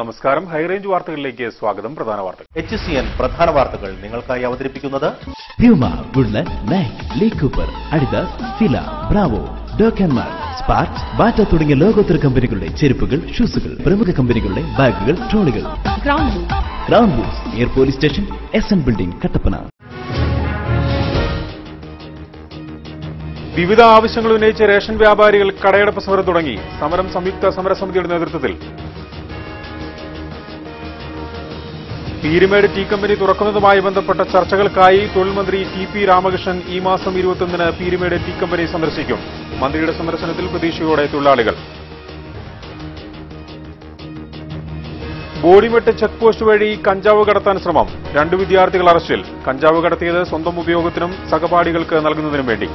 നമസ്കാരം. ഹൈറേഞ്ച് വാർത്തകളിലേക്ക് സ്വാഗതം. പ്രധാന വാർത്തകൾ. എച്ച് സി എൻ പ്രധാന വാർത്തകൾ നിങ്ങൾക്കായി അവതരിപ്പിക്കുന്നത് ഹ്യൂമ Woodland Nike Lee Cooper Adidas Fila Bravo ഡോക്കന്മാർ സ്പാർട്ട് ബാറ്റ തുടങ്ങിയ ലോകോത്തര കമ്പനികളുടെ ചെരുപ്പുകൾ ഷൂസുകൾ പ്രമുഖ കമ്പനികളുടെ ബാഗുകൾ ട്രോളികൾ. Crown booze near police station S N building Kattappana. വിവിധ ആവശ്യങ്ങൾ ഉന്നയിച്ച് റേഷൻ വ്യാപാരികൾ കടയടപ്പ് സമരം തുടങ്ങി. സമരം സംയുക്ത സമരസമിതിയുടെ നേതൃത്വത്തിൽ പീരുമേട് ടീ കമ്പനി തുറക്കുന്നതുമായി ബന്ധപ്പെട്ട ചർച്ചകൾക്കായി തൊഴിൽ മന്ത്രി ടി പി രാമകൃഷ്ണൻ ഈ മാസം ഇരുപത്തൊന്നിന് പീരുമേട് ടീ കമ്പനി സന്ദർശിക്കും. മന്ത്രിയുടെ സന്ദർശനത്തിൽ പ്രതീക്ഷയോടെ തൊഴിലാളികൾ. ബോഡിമെട്ട് ചെക്ക് പോസ്റ്റ് വഴി കഞ്ചാവ് കടത്താൻ ശ്രമം. രണ്ട് വിദ്യാർത്ഥികൾ അറസ്റ്റിൽ. കഞ്ചാവ് കടത്തിയത് സ്വന്തം ഉപയോഗത്തിനും സഹപാഠികൾക്ക് നൽകുന്നതിനും വേണ്ടി.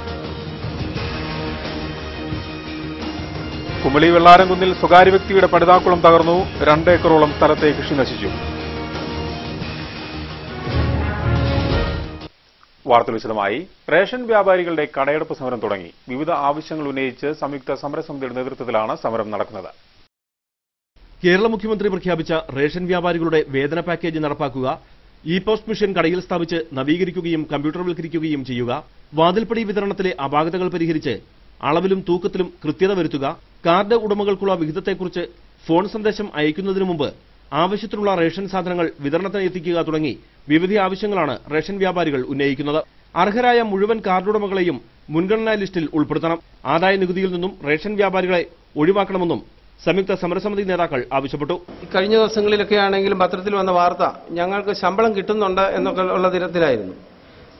കുമളി വെള്ളാരംകുന്നിൽ സ്വകാര്യ വ്യക്തിയുടെ പടുതാക്കുളം തകർന്നു. രണ്ട് ഏക്കറോളം സ്ഥലത്തെ കൃഷി നശിച്ചു. വാർത്ത വിശദമായി. റേഷൻ വ്യാപാരികളുടെ കടയടപ്പ് സമരം തുടങ്ങി. വിവിധ ആവശ്യങ്ങൾ ഉന്നയിച്ച് സംയുക്ത സമരസമിതിയുടെ നേതൃത്വത്തിലാണ് സമരം നടക്കുന്നത്. കേരള മുഖ്യമന്ത്രി പ്രഖ്യാപിച്ച റേഷൻ വ്യാപാരികളുടെ വേതന പാക്കേജ് നടപ്പാക്കുക ഇ പോസ്റ്റ് മിഷൻ കടയിൽ സ്ഥാപിച്ച് നവീകരിക്കുകയും കമ്പ്യൂട്ടർവൽക്കരിക്കുകയും ചെയ്യുക വാതിൽപ്പടി വിതരണത്തിലെ അപാകതകൾ പരിഹരിച്ച് അളവിലും തൂക്കത്തിലും കൃത്യത വരുത്തുക കാർഡ് ഉടമകൾക്കുള്ള വിഹിതത്തെക്കുറിച്ച് ഫോൺ സന്ദേശം അയക്കുന്നതിനു മുമ്പ് ആവശ്യത്തിനുള്ള റേഷൻ സാധനങ്ങൾ വിതരണത്തിന് എത്തിക്കുക തുടങ്ങി വിവിധ ആവശ്യങ്ങളാണ് റേഷൻ വ്യാപാരികൾ ഉന്നയിക്കുന്നത്. അർഹരായ മുഴുവൻ കാർഡുടമകളെയും മുൻഗണനാ ലിസ്റ്റിൽ ഉൾപ്പെടുത്തണം. ആദായ നികുതിയിൽ നിന്നും റേഷൻ വ്യാപാരികളെ ഒഴിവാക്കണമെന്നും സംയുക്ത സമരസമിതി നേതാക്കൾ ആവശ്യപ്പെട്ടു. കഴിഞ്ഞ ദിവസങ്ങളിലൊക്കെ ആണെങ്കിലും പത്രത്തിൽ വന്ന വാർത്ത ഞങ്ങൾക്ക് ശമ്പളം കിട്ടുന്നുണ്ട് എന്നൊക്കെ ഉള്ള തരത്തിലായിരുന്നു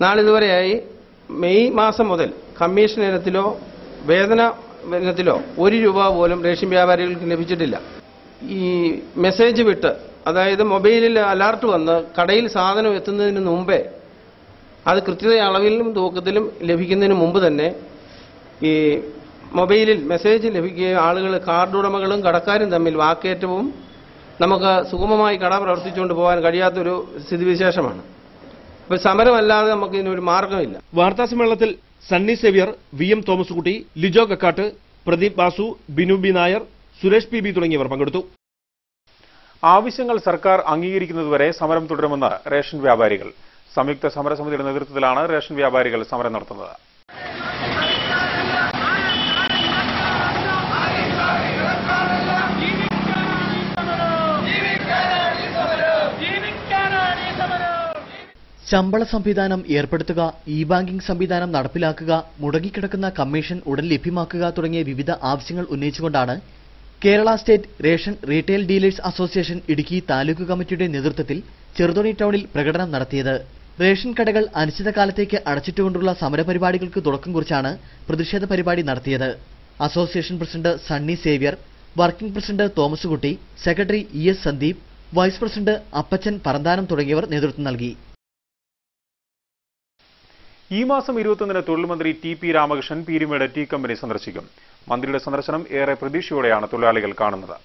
നാളിതുവരെയായി മെയ് മാസം മുതൽ കമ്മീഷൻ ഇനത്തിലോ വേതന ഇനത്തിലോ ഒരു രൂപ പോലും റേഷൻ വ്യാപാരികൾക്ക് ലഭിച്ചിട്ടില്ല. ഈ മെസ്സേജ് വിട്ട് അതായത് മൊബൈലിൽ അലർട്ട് വന്ന് കടയിൽ സാധനം എത്തുന്നതിന് മുമ്പേ അത് കൃത്യത അളവിലും തൂക്കത്തിലും ലഭിക്കുന്നതിന് മുമ്പ് തന്നെ ഈ മൊബൈലിൽ മെസ്സേജ് ലഭിക്കുകയും ആളുകൾ കാർഡ് ഉടമകളും കടക്കാരും തമ്മിൽ വാക്കേറ്റവും നമുക്ക് സുഗമമായി കട പ്രവർത്തിച്ചുകൊണ്ട് പോകാൻ കഴിയാത്തൊരു സ്ഥിതിവിശേഷമാണ്. അപ്പോൾ സമരമല്ലാതെ നമുക്ക് ഇതിനൊരു മാർഗമില്ല വാർത്താ സമ്മേളനത്തിൽ Sunny Xavier V M Thomas Kutty Lijo Kakkattu Pradeep Basu Binu B Nair Suresh P B തുടങ്ങിയവർ പങ്കെടുത്തു. ആവശ്യങ്ങൾ സർക്കാർ അംഗീകരിക്കുന്നതുവരെ സമരം തുടരുമെന്ന് റേഷൻ വ്യാപാരികൾ. സംയുക്ത സമരസമിതിയുടെ നേതൃത്വത്തിലാണ് റേഷൻ വ്യാപാരികൾ സമരം നടത്തുന്നത്. ശമ്പള സംവിധാനം ഏർപ്പെടുത്തുക ഇ ബാങ്കിംഗ് സംവിധാനം നടപ്പിലാക്കുക മുടങ്ങിക്കിടക്കുന്ന കമ്മീഷൻ ഉടൻ ലഭ്യമാക്കുക തുടങ്ങിയ വിവിധ ആവശ്യങ്ങൾ ഉന്നയിച്ചുകൊണ്ടാണ് Kerala state ration retail dealers association Idukki taluk കമ്മിറ്റിയുടെ നേതൃത്വത്തിൽ ചെറുതോണി ടൗണിൽ പ്രകടനം നടത്തിയത്. റേഷൻ കടകൾ അനിശ്ചിതകാലത്തേക്ക് അടച്ചിട്ടുകൊണ്ടുള്ള സമരപരിപാടികൾക്ക് തുടക്കം കുറിച്ചാണ് പ്രതിഷേധ പരിപാടി നടത്തിയത്. Association president Sunny Xavier working president Thomas Kutty secretary E S Sandeep vice president Appachan Paranthanam തുടങ്ങിയവർ നേതൃത്വം നൽകി. ഈ മാസം ഇരുപത്തൊന്നിന് തൊഴിൽ മന്ത്രി T P Ramakrishnan Peermade tea company സന്ദർശിക്കും. മന്ത്രിയുടെ സന്ദർശനം ഏറെ പ്രതീക്ഷയോടെയാണ് തൊഴിലാളികൾ കാണുന്നത്.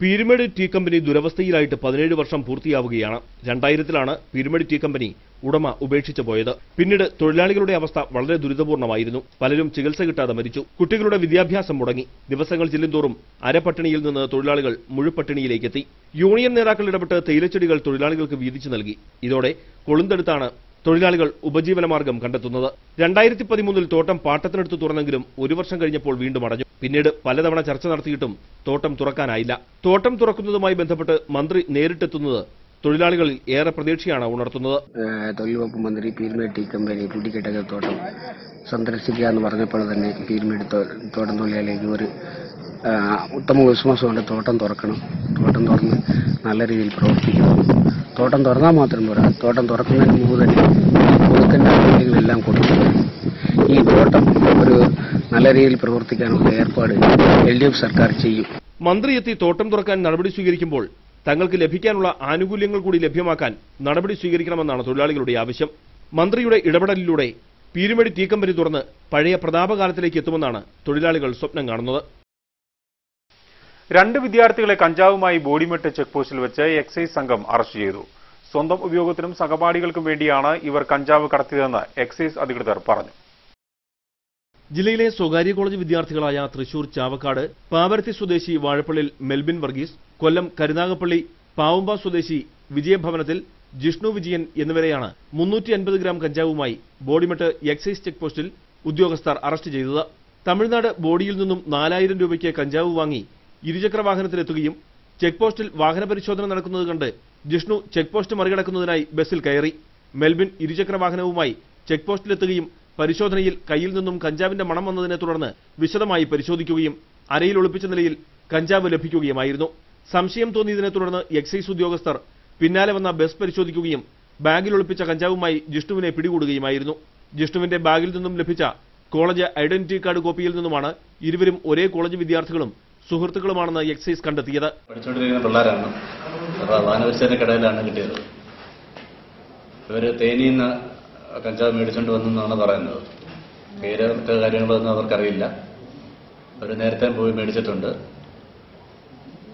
പീരുമേട് ടീ കമ്പനി ദുരവസ്ഥയിലായിട്ട് പതിനേഴ് വർഷം പൂർത്തിയാവുകയാണ്. രണ്ടായിരത്തിലാണ് പീരുമേട് ടീ കമ്പനി ഉടമ ഉപേക്ഷിച്ചു പോയത്. പിന്നീട് തൊഴിലാളികളുടെ അവസ്ഥ വളരെ ദുരിതപൂർണമായിരുന്നു പലരും ചികിത്സ കിട്ടാതെ മരിച്ചു. കുട്ടികളുടെ വിദ്യാഭ്യാസം മുടങ്ങി. ദിവസങ്ങൾ ചെല്ലുന്തോറും അരപട്ടിണിയിൽ നിന്ന് തൊഴിലാളികൾ മുഴുപട്ടിണിയിലേക്കെത്തി യൂണിയൻ നേതാക്കൾ ഇടപെട്ട് തേയിലച്ചെടികൾ തൊഴിലാളികൾക്ക് വീതിച്ചു നൽകി. ഇതോടെ കൊളുന്തെടുത്താണ് തൊഴിലാളികൾ ഉപജീവനമാർഗം കണ്ടെത്തുന്നത്. രണ്ടായിരത്തി പതിമൂന്നിൽ തോട്ടം പാട്ടത്തിനെടുത്ത് തുറന്നെങ്കിലും ഒരു വർഷം കഴിഞ്ഞപ്പോൾ വീണ്ടും അടഞ്ഞു. പിന്നീട് പലതവണ ചർച്ച നടത്തിയിട്ടും തോട്ടം തുറക്കാനായില്ല. തോട്ടം തുറക്കുന്നതുമായി ബന്ധപ്പെട്ട് മന്ത്രി നേരിട്ടെത്തുന്നത് തൊഴിലാളികളിൽ ഏറെ പ്രതീക്ഷയാണ് ഉണർത്തുന്നത്. തൊഴിൽ വകുപ്പ് മന്ത്രി പീരുമേട് കമ്പനി കുട്ടിക്കെട്ടക തോട്ടം സന്ദർശിക്കുക എന്ന് പറഞ്ഞപ്പോൾ തന്നെ പീരുമേട് തോട്ടം തൊഴിലാളികൾക്ക് ഒരു ഉത്തമ വിശ്വാസമുണ്ട് തോട്ടം തുറക്കണം. തോട്ടം തുറന്ന് നല്ല രീതിയിൽ പ്രവർത്തിക്കണം. തോട്ടം തുറന്നാൽ മാത്രം പോരാ. തോട്ടം തുറക്കുന്നതിന് മുമ്പ് തന്നെ പുതുക്കന്റെ ആനുകൂല്യങ്ങളെല്ലാം കൊടുക്കണം. ഈ തോട്ടം ഒരു നല്ല രീതിയിൽ പ്രവർത്തിക്കാനുള്ള ഏർപ്പാട് എൽ ഡി എഫ് സർക്കാർ ചെയ്യും. മന്ത്രി എത്തി തോട്ടം തുറക്കാൻ നടപടി സ്വീകരിക്കുമ്പോൾ തങ്ങൾക്ക് ലഭിക്കാനുള്ള ആനുകൂല്യങ്ങൾ കൂടി ലഭ്യമാക്കാൻ നടപടി സ്വീകരിക്കണമെന്നാണ് തൊഴിലാളികളുടെ ആവശ്യം. മന്ത്രിയുടെ ഇടപെടലിലൂടെ പീരുമടി തീക്കമ്പനി തുറന്ന് പഴയ പ്രതാപകാലത്തിലേക്ക് എത്തുമെന്നാണ് തൊഴിലാളികൾ സ്വപ്നം കാണുന്നത്. രണ്ട് വിദ്യാർത്ഥികളെ കഞ്ചാവുമായി ബോഡിമെട്ട് ചെക്ക് പോസ്റ്റിൽ വെച്ച് എക്സൈസ് സംഘം അറസ്റ്റ് ചെയ്തു. സ്വന്തം ഉപയോഗത്തിനും സഹപാഠികൾക്കും വേണ്ടിയാണ് ഇവർ കഞ്ചാവ് കടത്തിയതെന്ന് എക്സൈസ് അധികൃതർ പറഞ്ഞു. ജില്ലയിലെ സ്വകാര്യ കോളേജ് വിദ്യാർത്ഥികളായ തൃശൂർ ചാവക്കാട് പാവരത്തി സ്വദേശി വാഴപ്പള്ളിൽ മെൽബിൻ വർഗീസ് കൊല്ലം കരുനാഗപ്പള്ളി പാവുമ്പ സ്വദേശി വിജയഭവനത്തിൽ ജിഷ്ണു വിജയൻ എന്നിവരെയാണ് മുന്നൂറ്റി അൻപത് ഗ്രാം കഞ്ചാവുമായി ബോഡിമെട്ട് എക്സൈസ് ചെക്ക് പോസ്റ്റിൽ ഉദ്യോഗസ്ഥർ അറസ്റ്റ് ചെയ്തത്. തമിഴ്നാട് ബോഡിയിൽ നിന്നും നാലായിരം രൂപയ്ക്ക് കഞ്ചാവ് വാങ്ങി ഇരുചക്ര വാഹനത്തിലെത്തുകയും ചെക്ക് പോസ്റ്റിൽ വാഹന പരിശോധന നടക്കുന്നത് കണ്ട് ജിഷ്ണു ചെക്ക് പോസ്റ്റ് മറികടക്കുന്നതിനായി ബസ്സിൽ കയറി. മെൽബിൻ ഇരുചക്ര വാഹനവുമായി ചെക്ക് പോസ്റ്റിലെത്തുകയും പരിശോധനയിൽ കയ്യിൽ നിന്നും കഞ്ചാവിന്റെ മണം വന്നതിനെ തുടർന്ന് വിശദമായി പരിശോധിക്കുകയും അരയിൽ ഒളിപ്പിച്ച നിലയിൽ കഞ്ചാവ് ലഭിക്കുകയുമായിരുന്നു. സംശയം തോന്നിയതിനെ തുടർന്ന് എക്സൈസ് ഉദ്യോഗസ്ഥർ പിന്നാലെ വന്ന ബസ് പരിശോധിക്കുകയും ബാഗിൽ ഒളിപ്പിച്ച കഞ്ചാവുമായി ജിഷ്ണുവിനെ പിടികൂടുകയുമായിരുന്നു. ജിഷ്ണുവിന്റെ ബാഗിൽ നിന്നും ലഭിച്ച കോളേജ് ഐഡന്റിറ്റി കാർഡ് കോപ്പിയിൽ നിന്നുമാണ് ഇരുവരും ഒരേ കോളേജ് വിദ്യാർത്ഥികളും സുഹൃത്തുക്കളുമാണെന്ന് എക്സൈസ് കണ്ടെത്തിയത്. പഠിച്ചുകൊണ്ടിരിക്കുന്ന പിള്ളേരാണ്. അപ്പോൾ കടയിലാണ് കിട്ടിയത്. ഇവർ തേനിയിൽ നിന്ന് കഞ്ചാവ് മേടിച്ചുകൊണ്ട് വന്നെന്നാണ് പറയുന്നത്. പേര് മറ്റു കാര്യങ്ങളൊന്നും അവർക്കറിയില്ല. അവർ നേരത്തെ പോയി മേടിച്ചിട്ടുണ്ട്.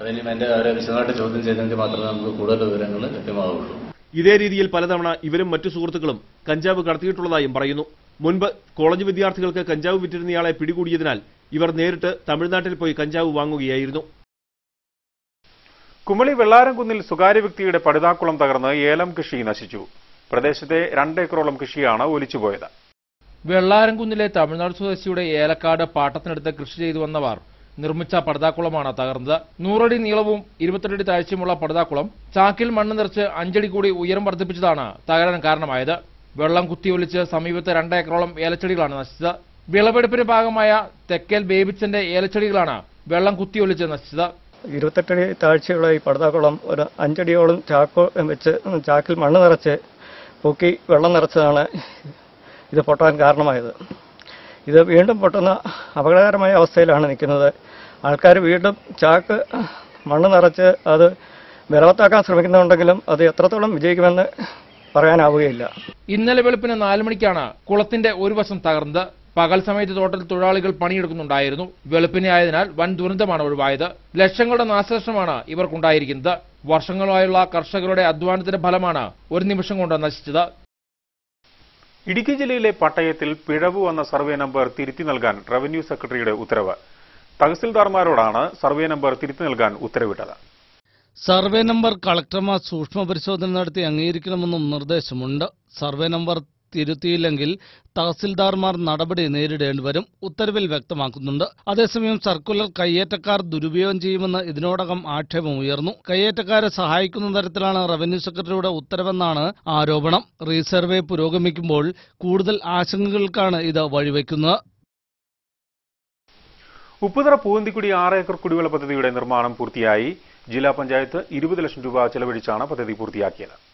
അതിന് എന്റെ അവരെ വിശദമായിട്ട് ചോദ്യം ചെയ്തെങ്കിൽ മാത്രമേ നമുക്ക് കൂടുതൽ വിവരങ്ങൾ ലഭ്യമാവുള്ളൂ. ഇതേ രീതിയിൽ പലതവണ ഇവരും മറ്റു സുഹൃത്തുക്കളും കഞ്ചാവ് കടത്തിയിട്ടുള്ളതായും പറയുന്നു. മുൻപ് കോളേജ് വിദ്യാർത്ഥികൾക്ക് കഞ്ചാവ് വിറ്റിരുന്നയാളെ പിടികൂടിയതിനാൽ ഇവർ നേരിട്ട് തമിഴ്നാട്ടിൽ പോയി കഞ്ചാവ് വാങ്ങുകയായിരുന്നു. കുമളി വെള്ളാരംകുന്നിൽ സ്വകാര്യ വ്യക്തിയുടെ പടുതാക്കുളം തകർന്ന് ഏലം കൃഷി നശിച്ചു. പ്രദേശത്തെ രണ്ടേക്കറോളം കൃഷിയാണ് ഒലിച്ചുപോയത്. വെള്ളാരംകുന്നിലെ തമിഴ്നാട് സ്വദേശിയുടെ ഏലക്കാട് പാട്ടത്തിനടുത്ത് കൃഷി ചെയ്തു വന്നവർ നിർമ്മിച്ച പടുതാക്കുളമാണ് തകർന്നത്. നൂറടി നീളവും ഇരുപത്തെട്ടടി താഴ്ചയുമുള്ള പടുതാക്കുളം ചാക്കിൽ മണ്ണ് നിറച്ച് അഞ്ചടി കൂടി ഉയരം വർദ്ധിപ്പിച്ചതാണ് തകരാൻ കാരണമായത്. വെള്ളം കുത്തിയൊലിച്ച് സമീപത്തെ രണ്ടേക്കറോളം ഏലച്ചെടികളാണ് നശിച്ചത്. വിളവെടുപ്പിന്റെ ഭാഗമായ തെക്കേൽ ബേബിച്ചന്റെ ഏലച്ചെടികളാണ് വെള്ളം കുത്തിയൊലിച്ച് നശിച്ചത്. ഇരുപത്തെട്ടടി താഴ്ചയുള്ള ഈ പടുതാക്കുളം ഒരു അഞ്ചടിയോളം ചാക്കോ വെച്ച് ചാക്കിൽ മണ്ണ് നിറച്ച് പൊക്കി വെള്ളം നിറച്ചതാണ് ഇത് പൊട്ടാൻ കാരണമായത്. ഇത് വീണ്ടും പൊട്ടുന്ന അപകടകരമായ അവസ്ഥയിലാണ് നിൽക്കുന്നത്. ആൾക്കാർ വീണ്ടും ചാക്ക് മണ്ണ് നിറച്ച് അത് ബലവത്താക്കാൻ ശ്രമിക്കുന്നുണ്ടെങ്കിലും അത് എത്രത്തോളം വിജയിക്കുമെന്ന് പറയാനാവുകയില്ല. ഇന്നലെ വെളുപ്പിന് നാല് മണിക്കാണ് കുളത്തിന്റെ ഒരു വശം തകർന്നത്. പകൽ സമയത്ത് തോട്ടത്തിൽ തൊഴിലാളികൾ പണിയെടുക്കുന്നുണ്ടായിരുന്നു. വെളുപ്പിനെ ആയതിനാൽ വൻ ദുരന്തമാണ് ഒഴിവായത്. ലക്ഷങ്ങളുടെ നാശനഷ്ടമാണ് ഇവർക്കുണ്ടായിരിക്കുന്നത്. വർഷങ്ങളായുള്ള കർഷകരുടെ അധ്വാനത്തിന്റെ ഫലമാണ് ഒരു നിമിഷം കൊണ്ട് നശിച്ചത്. ഇടുക്കി ജില്ലയിലെ പട്ടയത്തിൽ പിഴവ് വന്ന സർവേ നമ്പർ തിരുത്തി നൽകാൻ റവന്യൂ സെക്രട്ടറിയുടെ ഉത്തരവ്. തഹസിൽദാർമാരോടാണ് സർവേ നമ്പർ തിരുത്തി നൽകാൻ ഉത്തരവിട്ടത്. സർവേ നമ്പർ കളക്ടർമാർ സൂക്ഷ്മ പരിശോധന നടത്തി അംഗീകരിക്കണമെന്നും നിർദ്ദേശമുണ്ട്. സർവേ നമ്പർ തിരുത്തിയില്ലെങ്കിൽ തഹസിൽദാർമാർ നടപടി നേരിടേണ്ടി വരും ഉത്തരവിൽ വ്യക്തമാക്കുന്നുണ്ട്. അതേസമയം സർക്കുലർ കയ്യേറ്റക്കാർ ദുരുപയോഗം ചെയ്യുമെന്ന് ഇതിനോടകം ആക്ഷേപം ഉയർന്നു. കയ്യേറ്റക്കാരെ സഹായിക്കുന്ന തരത്തിലാണ് റവന്യൂ സെക്രട്ടറിയുടെ ഉത്തരവെന്നാണ് ആരോപണം. റീസർവേ പുരോഗമിക്കുമ്പോൾ കൂടുതൽ ആശങ്കകൾക്കാണ് ഇത് വഴിവെക്കുന്നത്. ഉപ്പുതറ പൂവന്തിക്കുടി ആറ് ഏക്കർ കുടിവെള്ള പദ്ധതിയുടെ നിർമ്മാണം പൂർത്തിയായി. ജില്ലാ പഞ്ചായത്ത് ഇരുപത് ലക്ഷം രൂപ ചെലവഴിച്ചാണ് പദ്ധതി പൂർത്തിയാക്കിയത്.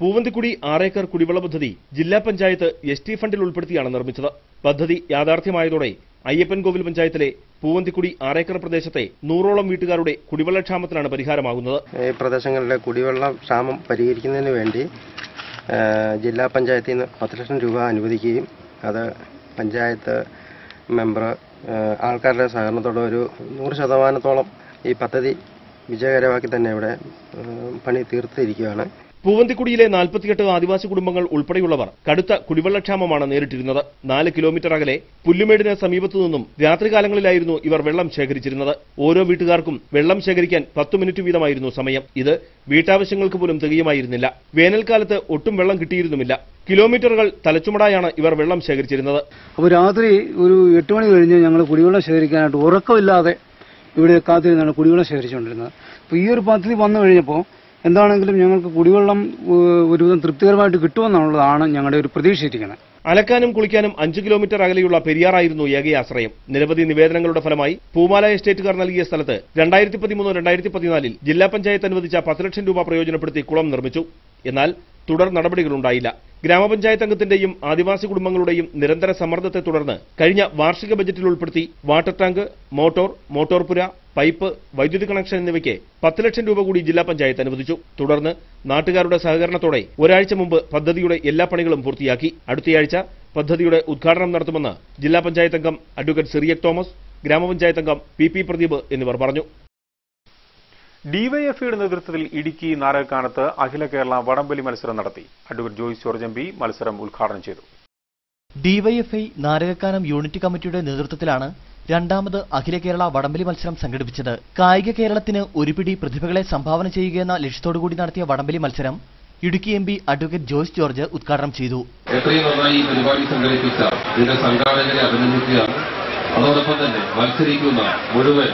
പൂവന്തിക്കുടി ആറേക്കർ കുടിവെള്ള പദ്ധതി ജില്ലാ പഞ്ചായത്ത് എസ് ടി ഫണ്ടിൽ ഉൾപ്പെടുത്തിയാണ് നിർമ്മിച്ചത്. പദ്ധതി യാഥാർത്ഥ്യമായതോടെ അയ്യപ്പൻകോവിൽ പഞ്ചായത്തിലെ പൂവന്തിക്കുടി ആറേക്കർ പ്രദേശത്തെ നൂറോളം വീട്ടുകാരുടെ കുടിവെള്ള കുടിവെള്ളക്ഷാമത്തിനാണ് പരിഹാരമാകുന്നത്. ഈ പ്രദേശങ്ങളിലെ കുടിവെള്ള ക്ഷാമം പരിഹരിക്കുന്നതിന് വേണ്ടി ജില്ലാ പഞ്ചായത്തിൽ നിന്ന് പത്ത് ലക്ഷം രൂപ അനുവദിക്കുകയും അത് പഞ്ചായത്ത് മെമ്പർ ആൾക്കാരുടെ സഹകരണത്തോടെ ഒരു നൂറ് ശതമാനത്തോളം ഈ പദ്ധതി വിജയകരമാക്കി തന്നെ ഇവിടെ പണി തീർത്തിരിക്കുകയാണ്. പൂവന്തിക്കുടിയിലെ നാൽപ്പത്തിയെട്ട് ആദിവാസി കുടുംബങ്ങൾ ഉൾപ്പെടെയുള്ളവർ കടുത്ത കുടിവെള്ളക്ഷാമമാണ് നേരിട്ടിരുന്നത്. നാല് കിലോമീറ്റർ അകലെ പുല്ലുമേടിന് സമീപത്തു നിന്നും രാത്രികാലങ്ങളിലായിരുന്നു ഇവർ വെള്ളം ശേഖരിച്ചിരുന്നത്. ഓരോ വീട്ടുകാർക്കും വെള്ളം ശേഖരിക്കാൻ പത്ത് മിനിറ്റ് വീതമായിരുന്നു സമയം. ഇത് വീട്ടാവശ്യങ്ങൾക്ക് പോലും തികയുമായിരുന്നില്ല. വേനൽക്കാലത്ത് ഒട്ടും വെള്ളം കിട്ടിയിരുന്നുമില്ല. കിലോമീറ്ററുകൾ തലച്ചുമടായാണ് ഇവർ വെള്ളം ശേഖരിച്ചിരുന്നത്. അപ്പോൾ രാത്രി ഒരു എട്ട് മണി കഴിഞ്ഞ് ഞങ്ങൾ കുടിവെള്ളം ശേഖരിക്കാനായിട്ട് ഉറക്കമില്ലാതെ ഇവിടെ കാത്തിരുന്നാണ് കുടിവെള്ളം ശേഖരിച്ചുകൊണ്ടിരുന്നത്. അപ്പോൾ ഈ ഒരു പദ്ധതി വന്നു കഴിഞ്ഞപ്പോൾ എന്താണെങ്കിലും ഞങ്ങൾക്ക് കുടിവെള്ളം ഒരുവിധം തൃപ്തികരമായിട്ട് കിട്ടുമെന്നുള്ളതാണ് ഞങ്ങളുടെ ഒരു പ്രതീക്ഷിച്ചിരിക്കുന്നത്. അലക്കാനും കുളിക്കാനും അഞ്ച് കിലോമീറ്റർ അകലെയുള്ള പെരിയാറായിരുന്നു ഏകയാശ്രയം. നിരവധി നിവേദനങ്ങളുടെ ഫലമായി പൂമാല എസ്റ്റേറ്റുകാർ നൽകിയ സ്ഥലത്ത് രണ്ടായിരത്തി പതിമൂന്ന് രണ്ടായിരത്തി പതിനാലിൽ ജില്ലാ പഞ്ചായത്ത് അനുവദിച്ച പത്ത് ലക്ഷം രൂപ പ്രയോജനപ്പെടുത്തി കുളം നിർമ്മിച്ചു. എന്നാൽ തുടർ നടപടികളുണ്ടായില്ല. ഗ്രാമപഞ്ചായത്ത് അംഗത്തിന്റെയും ആദിവാസി കുടുംബങ്ങളുടെയും നിരന്തര സമ്മർദ്ദത്തെ തുടർന്ന് കഴിഞ്ഞ വാർഷിക ബജറ്റിൽ ഉൾപ്പെടുത്തി വാട്ടർ ടാങ്ക് മോട്ടോർ മോട്ടോർ പുര പൈപ്പ് വൈദ്യുതി കണക്ഷൻ എന്നിവയ്ക്ക് പത്ത് ലക്ഷം രൂപ കൂടി ജില്ലാ പഞ്ചായത്ത് അനുവദിച്ചു. തുടർന്ന് നാട്ടുകാരുടെ സഹകരണത്തോടെ ഒരാഴ്ച മുമ്പ് പദ്ധതിയുടെ എല്ലാ പണികളും പൂർത്തിയാക്കി. അടുത്തയാഴ്ച പദ്ധതിയുടെ ഉദ്ഘാടനം നടത്തുമെന്ന് ജില്ലാ പഞ്ചായത്ത് അംഗം അഡ്വക്കേറ്റ് സിറിയക് തോമസ് ഗ്രാമപഞ്ചായത്ത് അംഗം പി പി പ്രദീപ് എന്നിവർ പറഞ്ഞു. ഡിവൈഎഫ്ഐയുടെ നേതൃത്വത്തിൽ ഇടുക്കി നാരകക്കാനത്ത് അഖില കേരള വടംവലി മത്സരം നടത്തി. Advocate Joyce George M P മത്സരം ഉദ്ഘാടനം ചെയ്തു. ഡിവൈഎഫ്ഐ നാരകക്കാനം യൂണിറ്റ് കമ്മിറ്റിയുടെ നേതൃത്വത്തിലാണ് രണ്ടാമത് അഖില കേരള വടംവലി മത്സരം സംഘടിപ്പിച്ചത്. കായിക കേരളത്തിന് ഒരുപിടി പ്രതിഭകളെ സംഭാവന ചെയ്യുകയെന്ന ലക്ഷ്യത്തോടുകൂടി നടത്തിയ വടംവലി മത്സരം Idukki M P advocate Joyce George ഉദ്ഘാടനം ചെയ്തു. തന്നെ മത്സരിക്കുന്ന മുഴുവൻ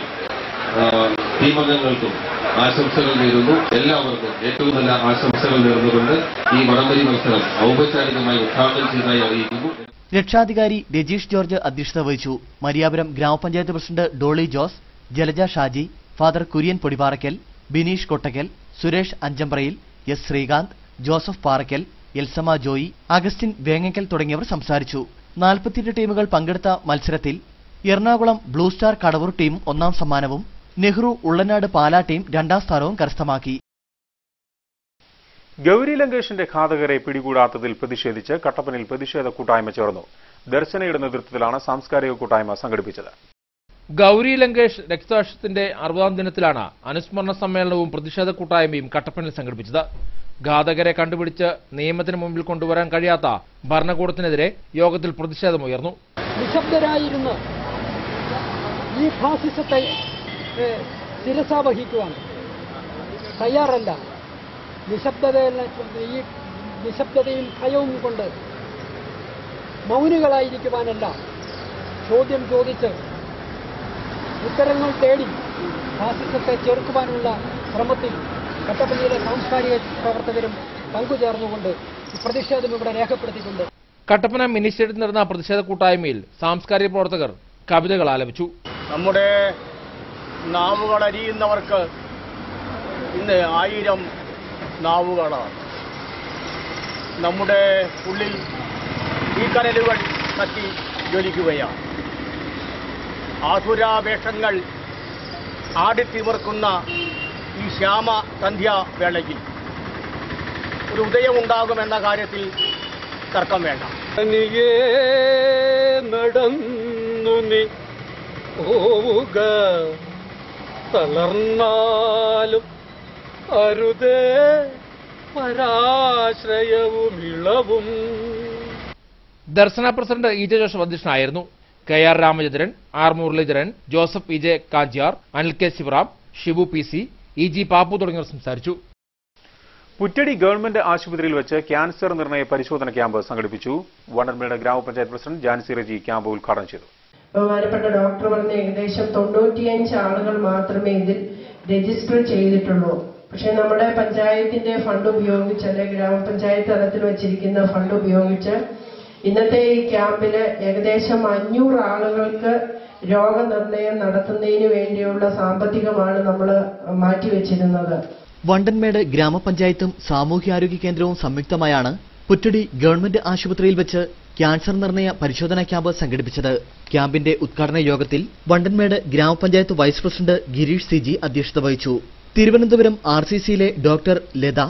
ആശംസകൾ നേരുന്നു. എല്ലാവർക്കും ആശംസകൾ നേർന്നുകൊണ്ട് ഈ മത്സരം ഔപചാരികമായി ഉദ്ഘാടനം ചെയ്തതായി അറിയിക്കുന്നു. രക്ഷാധികാരി രജീഷ് ജോർജ് അധ്യക്ഷത വഹിച്ചു. മരിയാപുരം ഗ്രാമപഞ്ചായത്ത് president Dolly Jose Jalaja Shaji father Kurian Podiparackal Bineesh Kottakkal Suresh Anchambrayil S Srikanth Joseph Parackal Elsamma Joy Augustine Vengackal തുടങ്ങിയവർ സംസാരിച്ചു. നാൽപ്പത്തിയെട്ട് ടീമുകൾ പങ്കെടുത്ത മത്സരത്തിൽ Ernakulam blue star Kadavoor team ഒന്നാം സമ്മാനവും നെഹ്റു ഉള്ളനാട് പാലാ ടീം രണ്ടാം സ്ഥാനവും കരസ്ഥമാക്കി. ഗൗരി ലങ്കേഷിന്റെ ഘാതകരെ പിടികൂടാത്തതിൽ പ്രതിഷേധിച്ച് കട്ടപ്പനയിൽ പ്രതിഷേധ കൂട്ടായ്മ ചേർന്നു. ദർശനയുടെ നേതൃത്വത്തിലാണ് സാംസ്കാരിക കൂട്ടായ്മ സംഘടിപ്പിച്ചത്. ഗൗരി ലങ്കേഷ് രക്തസാക്ഷ്യത്തിന്റെ അറുപതാം ദിനത്തിലാണ് അനുസ്മരണ സമ്മേളനവും പ്രതിഷേധ കൂട്ടായ്മയും കട്ടപ്പനയിൽ സംഘടിപ്പിച്ചത്. ഘാതകരെ കണ്ടുപിടിച്ച് നിയമത്തിന് മുമ്പിൽ കൊണ്ടുവരാൻ കഴിയാത്ത ഭരണകൂടത്തിനെതിരെ യോഗത്തിൽ പ്രതിഷേധമുയർന്നു നിശബ്ദരായിരുന്ന. ഈ ഫാസിസത്തെ ശിരസാവഹിക്കുവാൻ തയ്യാറല്ല. നിശബ്ദത ഈ നിശബ്ദതയും ഭയവും കൊണ്ട് മൗനികളായിരിക്കുവാനല്ല ചോദ്യം ചോദിച്ച് ഉത്തരങ്ങൾ തേടി ഫാസിസത്തെ ചെറുക്കുവാനുള്ള ശ്രമത്തിൽ കട്ടപ്പള്ളിയിലെ സാംസ്കാരിക പ്രവർത്തകരും പങ്കുചേർന്നുകൊണ്ട് പ്രതിഷേധം ഇവിടെ രേഖപ്പെടുത്തിയിട്ടുണ്ട്. കട്ടപ്പന മിനി സ്റ്റേഡിയത്തിൽ നടന്ന പ്രതിഷേധ കൂട്ടായ്മയിൽ സാംസ്കാരിക പ്രവർത്തകർ കവിതകൾ ആലപിച്ചു. നമ്മുടെ നാവുകളരിയുന്നവർക്ക് ഇന്ന് ആയിരം നാവുകളാണ്. നമ്മുടെ ഉള്ളിൽ ഈ കനലുകൾ കത്തി ജ്വലിക്കുകയാണ്. ആസുരാവേഷങ്ങൾ ആടിത്തിമിർക്കുന്ന ഈ ശ്യാമ സന്ധ്യാവേളയിൽ ഒരു ഉദയമുണ്ടാകുമെന്ന കാര്യത്തിൽ തർക്കം വേണ്ട. നടന്നു നീ പോവുക തളർന്നാലും അരുതേ പരാശ്രയവും ഇളവും. Darshana president E J Joseph അധ്യക്ഷനായിരുന്നു K R Ramachandran R Muraleedharan Joseph E J Kanchiyar Anil K Sivaram Shibu P C E G Pappu തുടങ്ങിയവർ സംസാരിച്ചു. പുറ്റടി ഗവൺമെന്റ് ആശുപത്രിയിൽ വെച്ച് ക്യാൻസർ നിർണയ പരിശോധന ക്യാമ്പ് സംഘടിപ്പിച്ചു. വണ്ടൻമേട് ഗ്രാമപഞ്ചായത്ത് പ്രസിഡന്റ് ജാൻസി റജി ക്യാമ്പ് ഉദ്ഘാടനം ചെയ്തു. ബഹുമാനപ്പെട്ട ഡോക്ടർ പറഞ്ഞ ഏകദേശം തൊണ്ണൂറ്റിയഞ്ച് ആളുകൾ മാത്രമേ ഇതിൽ രജിസ്റ്റർ ചെയ്തിട്ടുള്ളൂ. പക്ഷെ നമ്മുടെ പഞ്ചായത്തിന്റെ ഫണ്ട് ഉപയോഗിച്ച് അല്ലെ ഗ്രാമപഞ്ചായത്ത് തലത്തിൽ വെച്ചിരിക്കുന്ന ഫണ്ട് ഉപയോഗിച്ച് ഇന്നത്തെ ഈ ക്യാമ്പിൽ ഏകദേശം അഞ്ഞൂറ് ആളുകൾക്ക് രോഗനിർണയം നടത്തുന്നതിന് വേണ്ടിയുള്ള സാമ്പത്തികമാണ് നമ്മൾ മാറ്റിവെച്ചിരുന്നത് വണ്ടൻമേട് ഗ്രാമപഞ്ചായത്തും സാമൂഹ്യാരോഗ്യ കേന്ദ്രവും സംയുക്തമായാണ് പുറ്റടി ഗവൺമെന്റ് ആശുപത്രിയിൽ വെച്ച് ക്യാൻസർ നിർണയ പരിശോധനാ ക്യാമ്പ് സംഘടിപ്പിച്ചത്. ക്യാമ്പിന്റെ ഉദ്ഘാടന യോഗത്തിൽ വണ്ടൻമേട് ഗ്രാമപഞ്ചായത്ത് വൈസ് പ്രസിഡന്റ് ഗിരീഷ് സി അധ്യക്ഷത വഹിച്ചു. തിരുവനന്തപുരം ആർ സി സിയിലെ ഡോക്ടർ ലത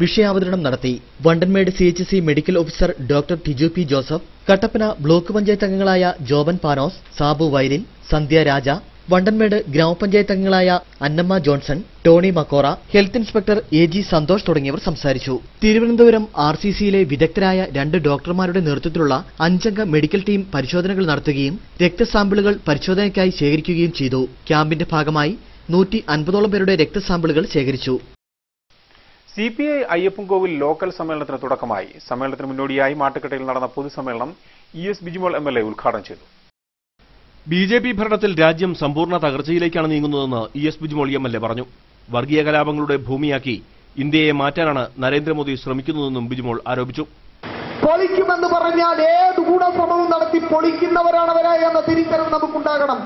വിഷയാവതരണം നടത്തി. Vandanmedu C H C medical officer doctor Tiju P Joseph Kattappana block panchayat അംഗങ്ങളായ ജോബൻ പാനോസ് സാബു വൈലിൻ സന്ധ്യ രാജ വണ്ടൻമേട് ഗ്രാമപഞ്ചായത്ത് അംഗങ്ങളായ Annamma Johnson Tony Makkora health inspector A G Santhosh തുടങ്ങിയവർ സംസാരിച്ചു. തിരുവനന്തപുരം ആർ സി സിയിലെ വിദഗ്ധരായ രണ്ട് ഡോക്ടർമാരുടെ നേതൃത്വത്തിലുള്ള അഞ്ചംഗ മെഡിക്കൽ ടീം പരിശോധനകൾ നടത്തുകയും രക്തസാമ്പിളുകൾ പരിശോധനയ്ക്കായി ശേഖരിക്കുകയും ചെയ്തു. ക്യാമ്പിന്റെ ഭാഗമായി നൂറ്റി അൻപതോളം പേരുടെ രക്തസാമ്പിളുകൾ ശേഖരിച്ചു. C P I Ayyappankovil local സമ്മേളനത്തിന് തുടക്കമായി. സമ്മേളനത്തിന് മുന്നോടിയായി മാട്ടുക്കട്ടയിൽ നടന്ന പൊതുസമ്മേളനം E S Bijimol M L A ഉദ്ഘാടനം ചെയ്തു. ബി ജെ പി ഭരണത്തിൽ രാജ്യം സമ്പൂർണ തകർച്ചയിലേക്കാണ് നീങ്ങുന്നതെന്ന് E S Bijimol M L A പറഞ്ഞു. വർഗീയ കലാപങ്ങളുടെ ഭൂമിയാക്കി ഇന്ത്യയെ മാറ്റാനാണ് നരേന്ദ്രമോദി ശ്രമിക്കുന്നതെന്നും ബിജിമോൾ ആരോപിച്ചു. പൊളിക്കുമെന്ന് പറഞ്ഞാൽ ഏത് ഗൂഢശ്രമവും നടത്തി പൊളിക്കുന്നവരാണ് അവരെ എന്ന തിരിച്ചറിവ് നമുക്കുണ്ടാകണം.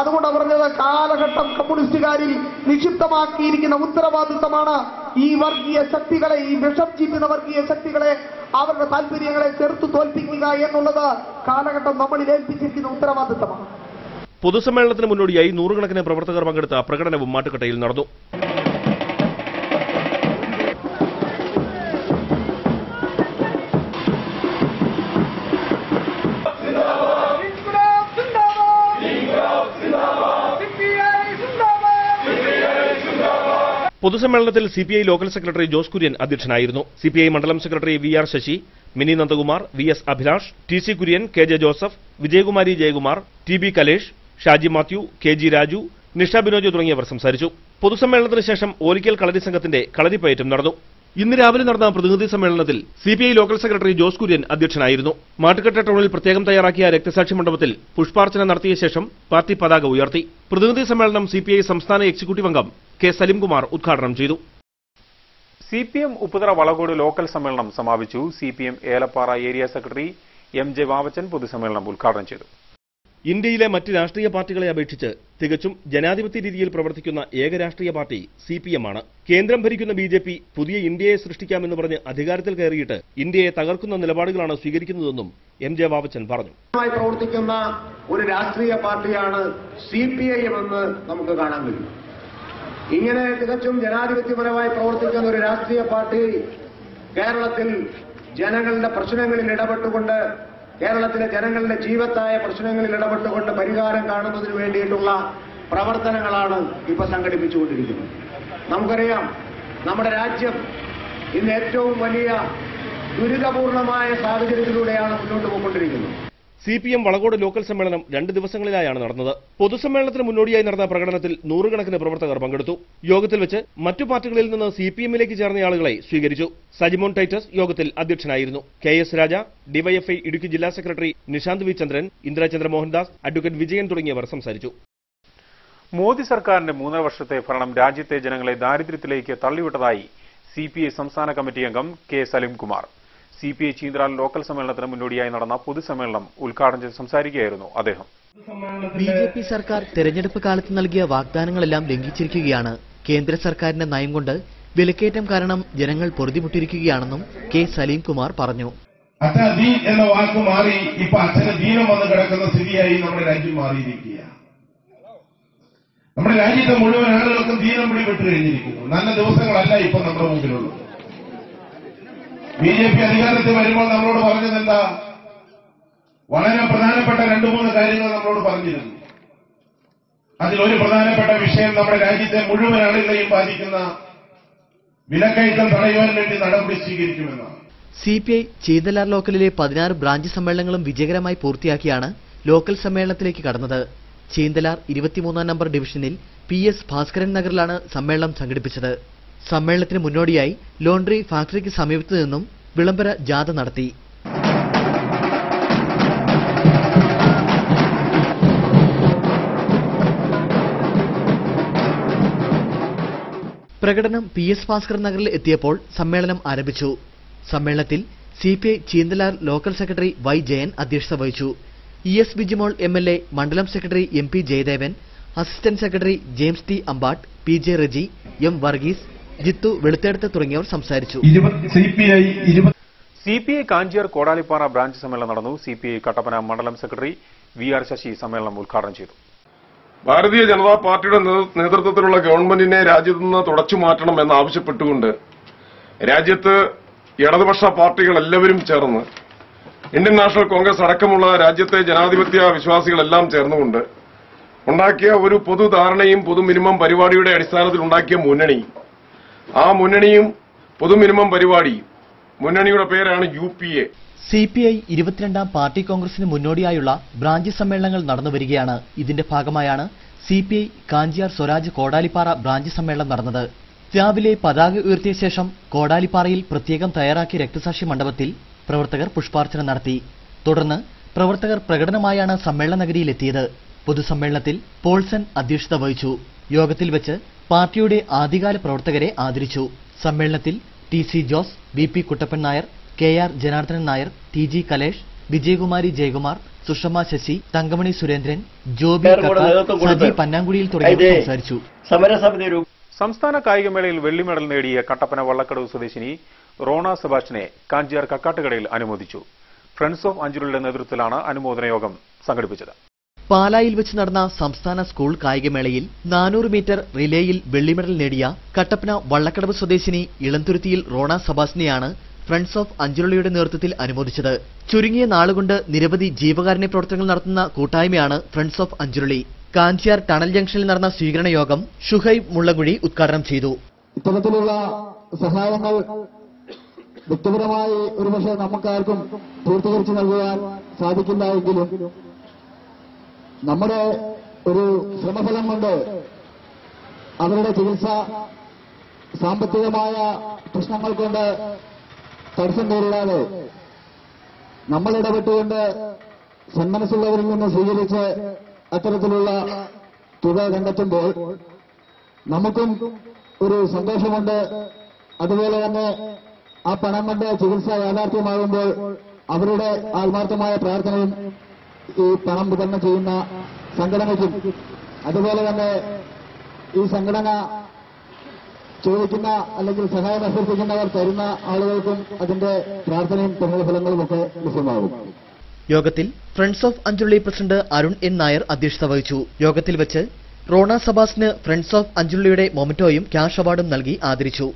അതുകൊണ്ട് പറഞ്ഞത് കാലഘട്ടം കമ്മ്യൂണിസ്റ്റുകാരിൽ നിക്ഷിപ്തമാക്കിയിരിക്കുന്ന ഉത്തരവാദിത്തമാണ് ഈ വർഗീയ ശക്തികളെ ഈ വിഷം ചീറ്റുന്ന വർഗീയ ശക്തികളെ അവരുടെ താല്പര്യങ്ങളെ ചെറുത്തു തോൽപ്പിക്കുക എന്നുള്ളത് കാലഘട്ടം നമ്മളിൽ ഏൽപ്പിച്ചിരിക്കുന്ന ഉത്തരവാദിത്തമാണ്. പൊതുസമ്മേളനത്തിന് മുന്നോടിയായി നൂറുകണക്കിന് പ്രവർത്തകർ പങ്കെടുത്ത പ്രകടനവും മാട്ടുകട്ടയിൽ നടന്നു. പൊതുസമ്മേളനത്തിൽ CPI local secretary Jose Kurian അധ്യക്ഷനായിരുന്നു. സിപിഐ മണ്ഡലം secretary V R Sasi Mini Nandakumar V S Abhilash T C Kurian K J Joseph Vijayakumari Jayakumar T B Kalesh Shaji Mathew K G Raju Nisha Binoj തുടങ്ങിയവർ സംസാരിച്ചു. പൊതുസമ്മേളനത്തിന് ശേഷം ഓലിക്കൽ കളരി സംഘത്തിന്റെ കളരിപ്പയറ്റം നടന്നു. ഇന്ന് രാവിലെ നടന്ന പ്രതിനിധി സമ്മേളനത്തിൽ C P I local secretary Jose Kurian അധ്യക്ഷനായിരുന്നു. മാട്ടുകെട്ട ടൗണിൽ പ്രത്യേകം തയ്യാറാക്കിയ രക്തസാക്ഷി മണ്ഡപത്തിൽ പുഷ്പാർച്ചന നടത്തിയ ശേഷം പാർട്ടി പതാക ഉയർത്തി. പ്രതിനിധി സമ്മേളനം സിപിഐ സംസ്ഥാന എക്സിക്യൂട്ടീവ് അംഗം കെ സലിംകുമാർ ഉദ്ഘാടനം ചെയ്തു. C P M Upputhara Valakode local സമ്മേളനം സമാപിച്ചു. C P M Elappara area secretary M J Vavachan പൊതുസമ്മേളനം ഉദ്ഘാടനം ചെയ്തു. ഇന്ത്യയിലെ മറ്റ് രാഷ്ട്രീയ പാർട്ടികളെ അപേക്ഷിച്ച് തികച്ചും ജനാധിപത്യ രീതിയിൽ പ്രവർത്തിക്കുന്ന ഏക രാഷ്ട്രീയ പാർട്ടി സി പി എം ആണ്. കേന്ദ്രം ഭരിക്കുന്ന ബി ജെ പി പുതിയ ഇന്ത്യയെ സൃഷ്ടിക്കാമെന്ന് പറഞ്ഞ് അധികാരത്തിൽ കയറിയിട്ട് ഇന്ത്യയെ തകർക്കുന്ന നിലപാടുകളാണ് സ്വീകരിക്കുന്നതെന്നും എം ജെ വാവച്ചൻ പറഞ്ഞു. പ്രവർത്തിക്കുന്ന ഒരു രാഷ്ട്രീയ പാർട്ടിയാണ് സി പി ഐ എന്ന് നമുക്ക് കാണാൻ കഴിയും. ഇങ്ങനെ തികച്ചും ജനാധിപത്യപരമായി പ്രവർത്തിക്കുന്ന ഒരു രാഷ്ട്രീയ പാർട്ടി കേരളത്തിൽ ജനങ്ങളുടെ പ്രശ്നങ്ങളിൽ ഇടപെട്ടുകൊണ്ട് കേരളത്തിലെ ജനങ്ങളുടെ ജീവത്തായ പ്രശ്നങ്ങളിൽ ഇടപെട്ടുകൊണ്ട് പരിഹാരം കാണുന്നതിന് വേണ്ടിയിട്ടുള്ള പ്രവർത്തനങ്ങളാണ് ഇപ്പൊ സംഘടിപ്പിച്ചുകൊണ്ടിരിക്കുന്നത്. നമുക്കറിയാം നമ്മുടെ രാജ്യം ഇന്ന് ഏറ്റവും വലിയ ദുരിതപൂർണമായ സാഹചര്യത്തിലൂടെയാണ് മുന്നോട്ട് പോയിക്കൊണ്ടിരിക്കുന്നത്. C P M Valakode local സമ്മേളനം രണ്ട് ദിവസങ്ങളിലായാണ് നടന്നത്. പൊതുസമ്മേളനത്തിന് മുന്നോടിയായി നടന്ന പ്രകടനത്തിൽ നൂറുകണക്കിന് പ്രവർത്തകർ പങ്കെടുത്തു. യോഗത്തിൽ വെച്ച് മറ്റു പാർട്ടികളിൽ നിന്ന് സി പി എമ്മിലേക്ക് ചേർന്നയാളുകളെ സ്വീകരിച്ചു. സജിമോൻ ടൈറ്റസ് യോഗത്തിൽ അധ്യക്ഷനായിരുന്നു. K S Raja DYFI Idukki ജില്ലാ secretary Nishanth V Chandran Indirachandra Mohandas advocate Vijayan തുടങ്ങിയവർ സംസാരിച്ചു. മോദി സർക്കാരിന്റെ മൂന്നര വർഷത്തെ ഭരണം രാജ്യത്തെ ജനങ്ങളെ ദാരിദ്ര്യത്തിലേക്ക് തള്ളിവിട്ടതായി സി സംസ്ഥാന കമ്മിറ്റി അംഗം K Salimkumar. C P I Cheenthalar local സമ്മേളനത്തിന് മുന്നോടിയായി നടന്ന പൊതുസമ്മേളനം ഉദ്ഘാടനം ചെയ്ത് സംസാരിക്കുകയായിരുന്നു അദ്ദേഹം. ബി ജെ പി സർക്കാർ തെരഞ്ഞെടുപ്പ് കാലത്ത് നൽകിയ വാഗ്ദാനങ്ങളെല്ലാം ലംഘിച്ചിരിക്കുകയാണ്. കേന്ദ്ര സർക്കാരിന്റെ നയം കൊണ്ട് വിലക്കയറ്റം കാരണം ജനങ്ങൾ പൊറുതിമുട്ടിയിരിക്കുകയാണെന്നും കെ സലീം കുമാർ പറഞ്ഞു. അച്ഛ ദീൻ എന്ന വാക്ക് മാറി ഇപ്പൊ അച്ഛന് ദീനം വന്ന് കിടക്കുന്ന സ്ഥിതിയായി നമ്മുടെ രാജ്യം മാറിയിരിക്കുകയാണ് നമ്മുടെ രാജ്യത്തെ മുഴുവൻ ആളുകൾക്കും ദീനം പിടിപെട്ട് കഴിഞ്ഞിരിക്കുന്നു. നല്ല ദിവസങ്ങളല്ല ഇപ്പൊ നമ്മുടെ മുമ്പിലുള്ളത്. ബി ജെ പി അധികാരത്തിൽ വരുമ്പോൾ നമ്മളോട് പറഞ്ഞത് എന്താ വളരെ പ്രധാനപ്പെട്ട രണ്ടു മൂന്ന് കാര്യങ്ങൾ നമ്മളോട് പറഞ്ഞിരുന്നു. അതിലൊരു പ്രധാനപ്പെട്ട വിഷയം നമ്മുടെ രാജ്യത്തെ മുഴുവൻ ആളുകളെയും ബാധിക്കുന്ന വിലക്കയറ്റം തടയുവാൻ വേണ്ടി നടപടി സ്വീകരിക്കുമെന്നാണ്. സി പി ഐ ചീതലാർ ലോക്കലിലെ പതിനാറ് ബ്രാഞ്ച് സമ്മേളനങ്ങളും വിജയകരമായി പൂർത്തിയാക്കിയാണ് ലോക്കൽ സമ്മേളനത്തിലേക്ക് കടന്നത്. ചീന്തലാർ ഇരുപത്തിമൂന്നാം നമ്പർ ഡിവിഷനിൽ പി എസ് ഭാസ്കരൻ നഗറിലാണ് സമ്മേളനം സംഘടിപ്പിച്ചത്. സമ്മേളനത്തിന് മുന്നോടിയായി ലോണ്ടറി ഫാക്ടറിക്ക് സമീപത്തു നിന്നും വിളംബര ജാഥ നടത്തി. പ്രകടനം പി എസ് ഭാസ്കർ നഗറിൽ എത്തിയപ്പോൾ സമ്മേളനം ആരംഭിച്ചു. സമ്മേളനത്തിൽ C P I Cheenthalar local secretary Y Jayan അധ്യക്ഷത വഹിച്ചു. E S Bijimol M L A മണ്ഡലം secretary M P Jayadevan assistant secretary James T Ambattu P J Reji M Varghese Jithu Veluthedathu തുടങ്ങിയവർ സംസാരിച്ചു. C P I Kanchiyar Kodalippara branch സമ്മേളനം നടന്നു. C P I Kattappana മണ്ഡലം secretary V R Sasi സമ്മേളനം ഉദ്ഘാടനം ചെയ്തു. ഭാരതീയ ജനതാ പാർട്ടിയുടെ നേതൃത്വത്തിലുള്ള ഗവൺമെന്റിനെ രാജ്യത്തു നിന്ന് തുടച്ചു മാറ്റണം എന്നാവശ്യപ്പെട്ടുകൊണ്ട് രാജ്യത്ത് ഇടതുപക്ഷ പാർട്ടികൾ എല്ലാവരും ചേർന്ന് ഇന്ത്യൻ നാഷണൽ കോൺഗ്രസ് അടക്കമുള്ള രാജ്യത്തെ ജനാധിപത്യ വിശ്വാസികളെല്ലാം ചേർന്നുകൊണ്ട് ഉണ്ടാക്കിയ ഒരു പൊതുധാരണയും പൊതു മിനിമം പരിപാടിയുടെ അടിസ്ഥാനത്തിൽ ഉണ്ടാക്കിയ മുന്നണി ആ മുന്നണിയും പൊതുമിനിമം പരിപാടിയും. മുന്നണിയുടെ പേരാണ് U P A. C P I ഇരുപത്തിരണ്ടാം പാർട്ടി കോൺഗ്രസിന് മുന്നോടിയായുള്ള ബ്രാഞ്ച് സമ്മേളനങ്ങൾ നടന്നു വരികയാണ്. ഇതിന്റെ ഭാഗമായാണ് C P I Kanchiyar Swaraj Kodalippara branch സമ്മേളനം നടന്നത്. രാവിലെ പതാക ഉയർത്തിയ ശേഷം കോടാലിപ്പാറയിൽ പ്രത്യേകം തയ്യാറാക്കിയ രക്തസാക്ഷി മണ്ഡപത്തിൽ പ്രവർത്തകർ പുഷ്പാർച്ചന നടത്തി. തുടർന്ന് പ്രവർത്തകർ പ്രകടനമായാണ് സമ്മേളന നഗരിയിലെത്തിയത് പൊതുസമ്മേളനത്തിൽ പോൾസൺ അധ്യക്ഷത വഹിച്ചു. യോഗത്തിൽ വെച്ച് പാർട്ടിയുടെ ആദ്യകാല പ്രവർത്തകരെ ആദരിച്ചു. സമ്മേളനത്തിൽ T C Jose V P Kuttappan Nair K R Janardhanan Nair T G Kalesh Vijayakumari Jayakumar Sushama Sasi Thankamani Surendran Joby Saji Pannankudiyil തുടങ്ങിയവർ സംസാരിച്ചു. സമരസമിതി സംസ്ഥാന കായികമേളയിൽ വെള്ളി മെഡൽ നേടിയ കട്ടപ്പന വള്ളക്കടവ് സ്വദേശിനി റോണ സെബാസ്റ്റിനെ കാഞ്ചിയാർ കക്കാട്ടുകടയിൽ അനുമോദിച്ചു. ഫ്രണ്ട്സ് ഓഫ് അഞ്ചുരുടെ നേതൃത്വത്തിലാണ് അനുമോദന യോഗം സംഘടിപ്പിച്ചത്. പാലായിൽ വെച്ച് നടന്ന സംസ്ഥാന സ്കൂൾ കായികമേളയിൽ നാനൂറ് മീറ്റർ റിലേയിൽ വെള്ളി മെഡൽ നേടിയ കട്ടപ്പന വള്ളക്കടവ് സ്വദേശിനി ഇളന്തുരുത്തിയിൽ റോണ സബാസിനെയാണ് ഫ്രണ്ട്സ് ഓഫ് അഞ്ചുരുളിയുടെ നേതൃത്വത്തിൽ അനുമോദിച്ചത്. ചുരുങ്ങിയ നാളുകൊണ്ട് നിരവധി ജീവകാരുണ്യ പ്രവർത്തനങ്ങൾ നടത്തുന്ന കൂട്ടായ്മയാണ് friends of Anchuruli Kanchiyar tunnel ജംഗ്ഷനിൽ നടന്ന സ്വീകരണ യോഗം ഷുഹൈബ് മുള്ളകുഴി ഉദ്ഘാടനം ചെയ്തു. ഇത്തരത്തിലുള്ള സഹായങ്ങൾ വ്യക്തിപരമായി ഒരുപക്ഷെ നമുക്കാർക്കും പൂർത്തീകരിച്ചു നൽകുവാൻ സാധിക്കില്ല എങ്കിലും നമ്മുടെ ഒരു ശ്രമഫലം കൊണ്ട് അവരുടെ ചികിത്സ സാമ്പത്തികമായ പ്രശ്നങ്ങൾ കൊണ്ട് തടസ്സം നേരിടാതെ നമ്മൾ ഇടപെട്ടുകൊണ്ട് സന്മനസ്സുള്ളവരിൽ നിന്ന് സ്വീകരിച്ച് അത്തരത്തിലുള്ള തുക കണ്ടെത്തുമ്പോൾ നമുക്കും ഒരു സന്തോഷമുണ്ട്. അതുപോലെ തന്നെ ആ പണം കൊണ്ട് ചികിത്സ യാഥാർത്ഥ്യമാകുമ്പോൾ അവരുടെ ആത്മാർത്ഥമായ പ്രാർത്ഥനയും ഈ പണം വിതരണം ചെയ്യുന്ന സംഘടനയ്ക്കും അതുപോലെ തന്നെ ഈ സംഘടന ചോദിക്കുന്ന അല്ലെങ്കിൽ സഹായം അഭ്യർത്ഥിക്കുന്നവർ തരുന്ന ആളുകൾക്കും അതിന്റെ പ്രാർത്ഥനയും പുണ്യഫലങ്ങളും ഒക്കെ ലഭ്യമാകും. യോഗത്തിൽ friends of Anchuruli president Arun N Nair അധ്യക്ഷത വഹിച്ചു. യോഗത്തിൽ വെച്ച് റോണ സബാസിന് ഫ്രണ്ട്സ് ഓഫ് അഞ്ചുള്ളിയുടെ മൊമറ്റോയും ക്യാഷ് അവാർഡും നൽകി ആദരിച്ചു.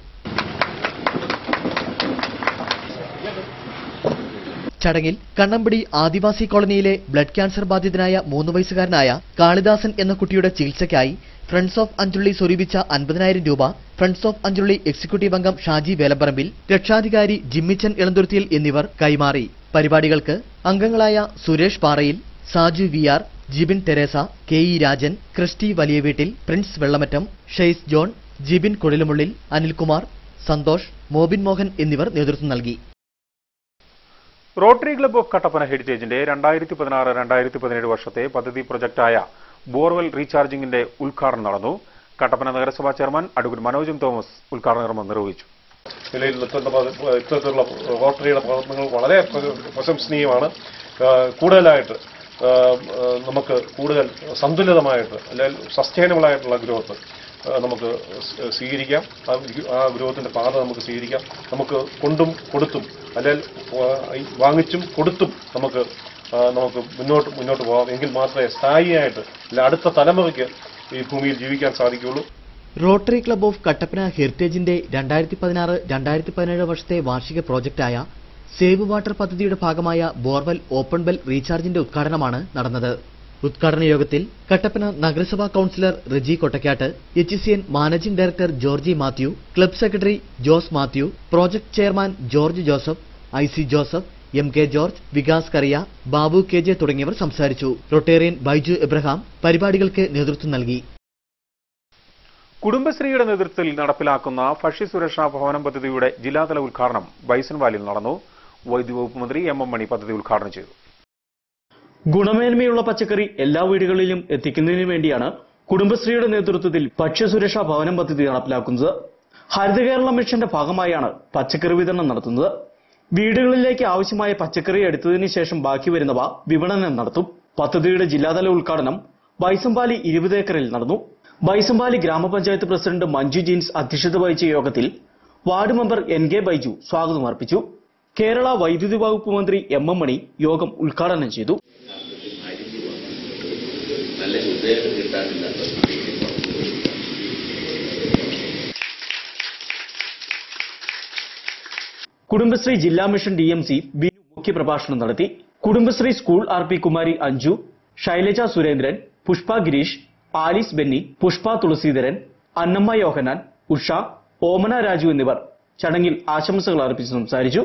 ചടങ്ങിൽ കണ്ണമ്പടി ആദിവാസി കോളനിയിലെ ബ്ലഡ് ക്യാൻസർ ബാധിതനായ മൂന്ന് വയസ്സുകാരനായ കാളിദാസൻ എന്ന കുട്ടിയുടെ ചികിത്സയ്ക്കായി ഫ്രണ്ട്സ് ഓഫ് അഞ്ചുള്ളി സ്വരൂപിച്ച അൻപതിനായിരം രൂപ ഫ്രണ്ട്സ് ഓഫ് അഞ്ചുള്ളി എക്സിക്യൂട്ടീവ് അംഗം ഷാജി വേലപ്പറമ്പിൽ രക്ഷാധികാരി ജിമ്മിച്ചൻ ഇളന്തുരുത്തിയിൽ എന്നിവർ കൈമാറി. പരിപാടികൾക്ക് അംഗങ്ങളായ Suresh Parayil Saju V R Jibin Theresa K E Rajan Christy Valiyaveettil Prince Vellamattam Shays John Jibin Kuzhalumullil Anilkumar Santhosh Mobin Mohan എന്നിവർ നേതൃത്വം നൽകി. റോട്ടറി ക്ലബ്ബ് ഓഫ് കട്ടപ്പന ഹെരിറ്റേജിന്റെ രണ്ടായിരത്തി പതിനാറ് രണ്ടായിരത്തി പതിനേഴ് വർഷത്തെ പദ്ധതി പ്രൊജക്ടായ ബോർവെൽ റീചാർജിംഗിന്റെ ഉദ്ഘാടനം നടന്നു. കട്ടപ്പന നഗരസഭാ ചെയർമാൻ അഡ്വക്കേറ്റ് മനോജം തോമസ് ഉദ്ഘാടന കർമ്മം നിർവഹിച്ചു. നിലയിൽ ഇത്തരത്തിലുള്ള റോട്ടറിയുടെ പ്രവർത്തനങ്ങൾ വളരെ പ്ര- പ്രശംസനീയമാണ്. കൂടുതലായിട്ട് നമുക്ക് കൂടുതൽ സന്തുലിതമായിട്ട് അല്ലെങ്കിൽ സസ്റ്റൈനബിൾ ആയിട്ടുള്ള ഗ്രോത്ത് നമുക്ക് സ്വീകരിക്കാം. ആ ആ ഗ്രോത്തിന്റെ പാത നമുക്ക് സ്വീകരിക്കാം. നമുക്ക് കൊണ്ടും കൊടുത്തും അല്ലെങ്കിൽ വാങ്ങിച്ചും കൊടുത്തും നമുക്ക് നമുക്ക് മുന്നോട്ട് മുന്നോട്ട് പോകാം. എങ്കിൽ മാത്രമേ സ്ഥായിയായിട്ട് അല്ല അടുത്ത തലമുറയ്ക്ക് ഈ ഭൂമിയിൽ ജീവിക്കാൻ സാധിക്കുകയുള്ളൂ. റോട്ടറി ക്ലബ് ഓഫ് കട്ടപ്പന ഹെറിറ്റേജിന്റെ രണ്ടായിരത്തി പതിനാറ് രണ്ടായിരത്തി പതിനേഴ് വർഷത്തെ വാർഷിക പ്രോജക്റ്റായ സേവ് വാട്ടർ പദ്ധതിയുടെ ഭാഗമായ ബോർവെൽ ഓപ്പൺ ബെൽ റീചാർജിന്റെ ഉദ്ഘാടനമാണ് നടന്നത്. ഉദ്ഘാടന യോഗത്തിൽ കട്ടപ്പന നഗരസഭാ councillor Riji Kottakkattu H C N managing director Georgy Mathew club secretary Jose Mathew project chairman George Joseph I C Joseph M K George Vikas Kariya Babu K J തുടങ്ങിയവർ സംസാരിച്ചു. Rotarian Baiju Abraham പരിപാടികൾക്ക് നേതൃത്വം നൽകി. കുടുംബശ്രീയുടെ നേതൃത്വത്തിൽ നടപ്പിലാക്കുന്ന ഭക്ഷ്യസുരക്ഷാ ഭവനം പദ്ധതിയുടെ ജില്ലാതല ഉദ്ഘാടനം ബൈസൺ വാലിയിൽ നടന്നു. വൈദ്യുതി വകുപ്പ് മന്ത്രി എം എം മണി പദ്ധതി ഉദ്ഘാടനം ചെയ്തു. ഗുണമേന്മയുള്ള പച്ചക്കറി എല്ലാ വീടുകളിലും എത്തിക്കുന്നതിനു വേണ്ടിയാണ് കുടുംബശ്രീയുടെ നേതൃത്വത്തിൽ ഭക്ഷ്യസുരക്ഷാ ഭവനം പദ്ധതി നടപ്പിലാക്കുന്നത്. ഹരിത കേരള മിഷന്റെ ഭാഗമായാണ് പച്ചക്കറി വിതരണം നടത്തുന്നത്. വീടുകളിലേക്ക് ആവശ്യമായ പച്ചക്കറി എടുത്തതിനു ശേഷം ബാക്കി വരുന്നവ വിപണനം നടത്തും. പദ്ധതിയുടെ ജില്ലാതല ഉദ്ഘാടനം ബൈസംപാലി ഇരുപത് ഏക്കറിൽ നടന്നു. ബൈസംപാലി ഗ്രാമപഞ്ചായത്ത് പ്രസിഡന്റ് മഞ്ജു ജീൻസ് അധ്യക്ഷത വഹിച്ച യോഗത്തിൽ ward member N K Baiju സ്വാഗതം അർപ്പിച്ചു. കേരള വൈദ്യുതി വകുപ്പ് മന്ത്രി എം എം മണി യോഗം ഉദ്ഘാടനം ചെയ്തു. നല്ല ഉദ്ദേശം കിട്ടാനില്ല കുടുംബശ്രീ ജില്ലാ mission D M C Binu മുഖ്യപ്രഭാഷണം നടത്തി. Kudumbashree school R P Kumari Anju Shailaja Surendran Pushpa Girish Alice Benny Pushpa Thulaseedharan Annamma Yohannan Usha Omana Raju എന്നിവർ ചടങ്ങിൽ ആശംസകൾ അർപ്പിച്ച് സംസാരിച്ചു.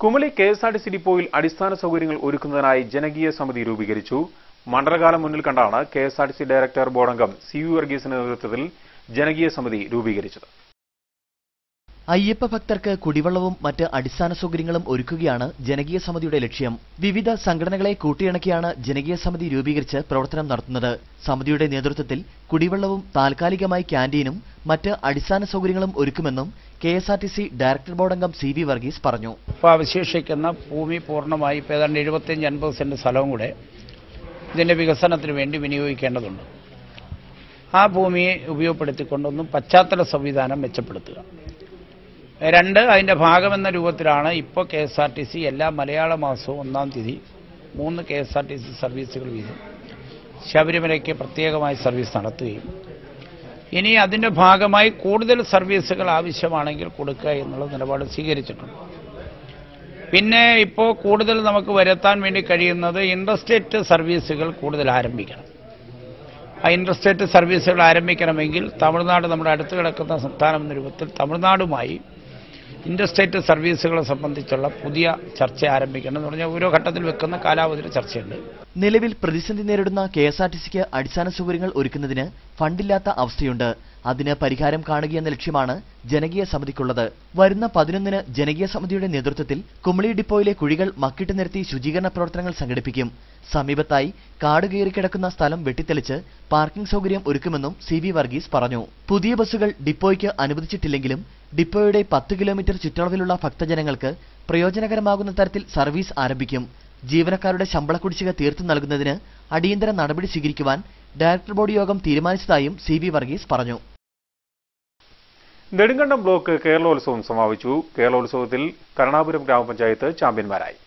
Kumily K S R T C ഡിപ്പോയിൽ അടിസ്ഥാന സൗകര്യങ്ങൾ ഒരുക്കുന്നതിനായി ജനകീയ സമിതി രൂപീകരിച്ചു. മണ്ഡലകാലം മുന്നിൽ കണ്ടാണ് K S R T C director ബോർഡംഗം C U വർഗീസിന്റെ നേതൃത്വത്തിൽ ജനകീയ സമിതി രൂപീകരിച്ചത്. അയ്യപ്പ ഭക്തർക്ക് കുടിവെള്ളവും മറ്റ് അടിസ്ഥാന സൗകര്യങ്ങളും ഒരുക്കുകയാണ് ജനകീയ സമിതിയുടെ ലക്ഷ്യം. വിവിധ സംഘടനകളെ കൂട്ടിയിണക്കിയാണ് ജനകീയ സമിതി രൂപീകരിച്ച് പ്രവർത്തനം നടത്തുന്നത്. സമിതിയുടെ നേതൃത്വത്തിൽ കുടിവെള്ളവും താൽക്കാലികമായി ക്യാന്റീനും മറ്റ് അടിസ്ഥാന സൗകര്യങ്ങളും ഒരുക്കുമെന്നും K S R T C director ബോർഡംഗം അംഗം സി വി വർഗീസ് പറഞ്ഞു. ഇപ്പോൾ അവശേഷിക്കുന്ന ഭൂമി പൂർണമായി ഇപ്പോൾ ഏതാണ്ട് എഴുപത്തിയഞ്ച് അൻപത് സെന്റ് സ്ഥലവും കൂടെ ഇതിന്റെ വികസനത്തിന് വേണ്ടി വിനിയോഗിക്കേണ്ടതുണ്ട്. ആ ഭൂമിയെ ഉപയോഗപ്പെടുത്തിക്കൊണ്ടൊന്നും പശ്ചാത്തല സംവിധാനം മെച്ചപ്പെടുത്തുക. രണ്ട് അതിന്റെ ഭാഗമെന്ന രൂപത്തിലാണ് ഇപ്പോൾ K S R T C എല്ലാ മലയാള മാസവും ഒന്നാം തീയതി മൂന്ന് K S R T C സർവീസുകൾ വീതം ശബരിമലയ്ക്ക് പ്രത്യേകമായി സർവീസ് നടത്തുകയും. ഇനി അതിന്റെ ഭാഗമായി കൂടുതൽ സർവീസുകൾ ആവശ്യമാണെങ്കിൽ കൊടുക്കുക എന്നുള്ള നിലപാട് സ്വീകരിച്ചിട്ടുണ്ട്. പിന്നെ ഇപ്പോൾ കൂടുതൽ നമുക്ക് വരുത്താൻ വേണ്ടി കഴിയുന്നത് ഇൻട്രസ്റ്റേറ്റ് സർവീസുകൾ കൂടുതൽ ആരംഭിക്കണം. ആ ഇൻട്രസ്റ്റേറ്റ് സർവീസുകൾ ആരംഭിക്കണമെങ്കിൽ തമിഴ്നാട് നമ്മുടെ അടുത്ത് കിടക്കുന്ന സംസ്ഥാനം എന്ന രൂപത്തിൽ തമിഴ്നാടുമായി ഇൻഡർസ്റ്റേറ്റ് സർവീസുകളെ സംബന്ധിച്ചുള്ള പുതിയ ചർച്ച ആരംഭിക്കണം എന്ന് പറഞ്ഞാൽ ഓരോ ഘട്ടത്തിൽ വെക്കുന്ന കാലാവധിയിൽ ചർച്ചയുണ്ട്. നിലവിൽ പ്രതിസന്ധി നേരിടുന്ന കെ എസ് ആർ ടി സിക്ക് അടിസ്ഥാന സൗകര്യങ്ങൾ ഒരുക്കുന്നതിന് ഫണ്ടില്ലാത്ത അവസ്ഥയുണ്ട്. അതിന് പരിഹാരം കാണുകയെന്ന ലക്ഷ്യമാണ് ജനകീയ സമിതിക്കുള്ളത്. വരുന്ന പതിനൊന്നിന് ജനകീയ സമിതിയുടെ നേതൃത്വത്തിൽ കുമളി ഡിപ്പോയിലെ കുഴികൾ മക്കിട്ട് നിരത്തി ശുചീകരണ പ്രവർത്തനങ്ങൾ സംഘടിപ്പിക്കും. സമീപത്തായി കാട് കയറിക്കിടക്കുന്ന സ്ഥലം വെട്ടിത്തെളിച്ച് പാർക്കിംഗ് സൗകര്യം ഒരുക്കുമെന്നും സി വർഗീസ് പറഞ്ഞു. പുതിയ ബസ്സുകൾ ഡിപ്പോയ്ക്ക് അനുവദിച്ചിട്ടില്ലെങ്കിലും ഡിപ്പോയുടെ പത്ത് കിലോമീറ്റർ ചുറ്റളവിലുള്ള ഭക്തജനങ്ങൾക്ക് പ്രയോജനകരമാകുന്ന തരത്തിൽ സർവീസ് ആരംഭിക്കും. ജീവനക്കാരുടെ ശമ്പള കുടിശ്ശിക തീർത്തു നൽകുന്നതിന് അടിയന്തര നടപടി സ്വീകരിക്കുവാൻ ഡയറക്ടർ ബോർഡ് യോഗം തീരുമാനിച്ചതായും സി വി വർഗീസ് പറഞ്ഞു. നെടുങ്കണ്ടം ബ്ലോക്ക് കേരളോത്സവം സമാപിച്ചു. കേരളോത്സവത്തിൽ കരുണാപുരം ഗ്രാമപഞ്ചായത്ത് ചാമ്പ്യന്മാരായി.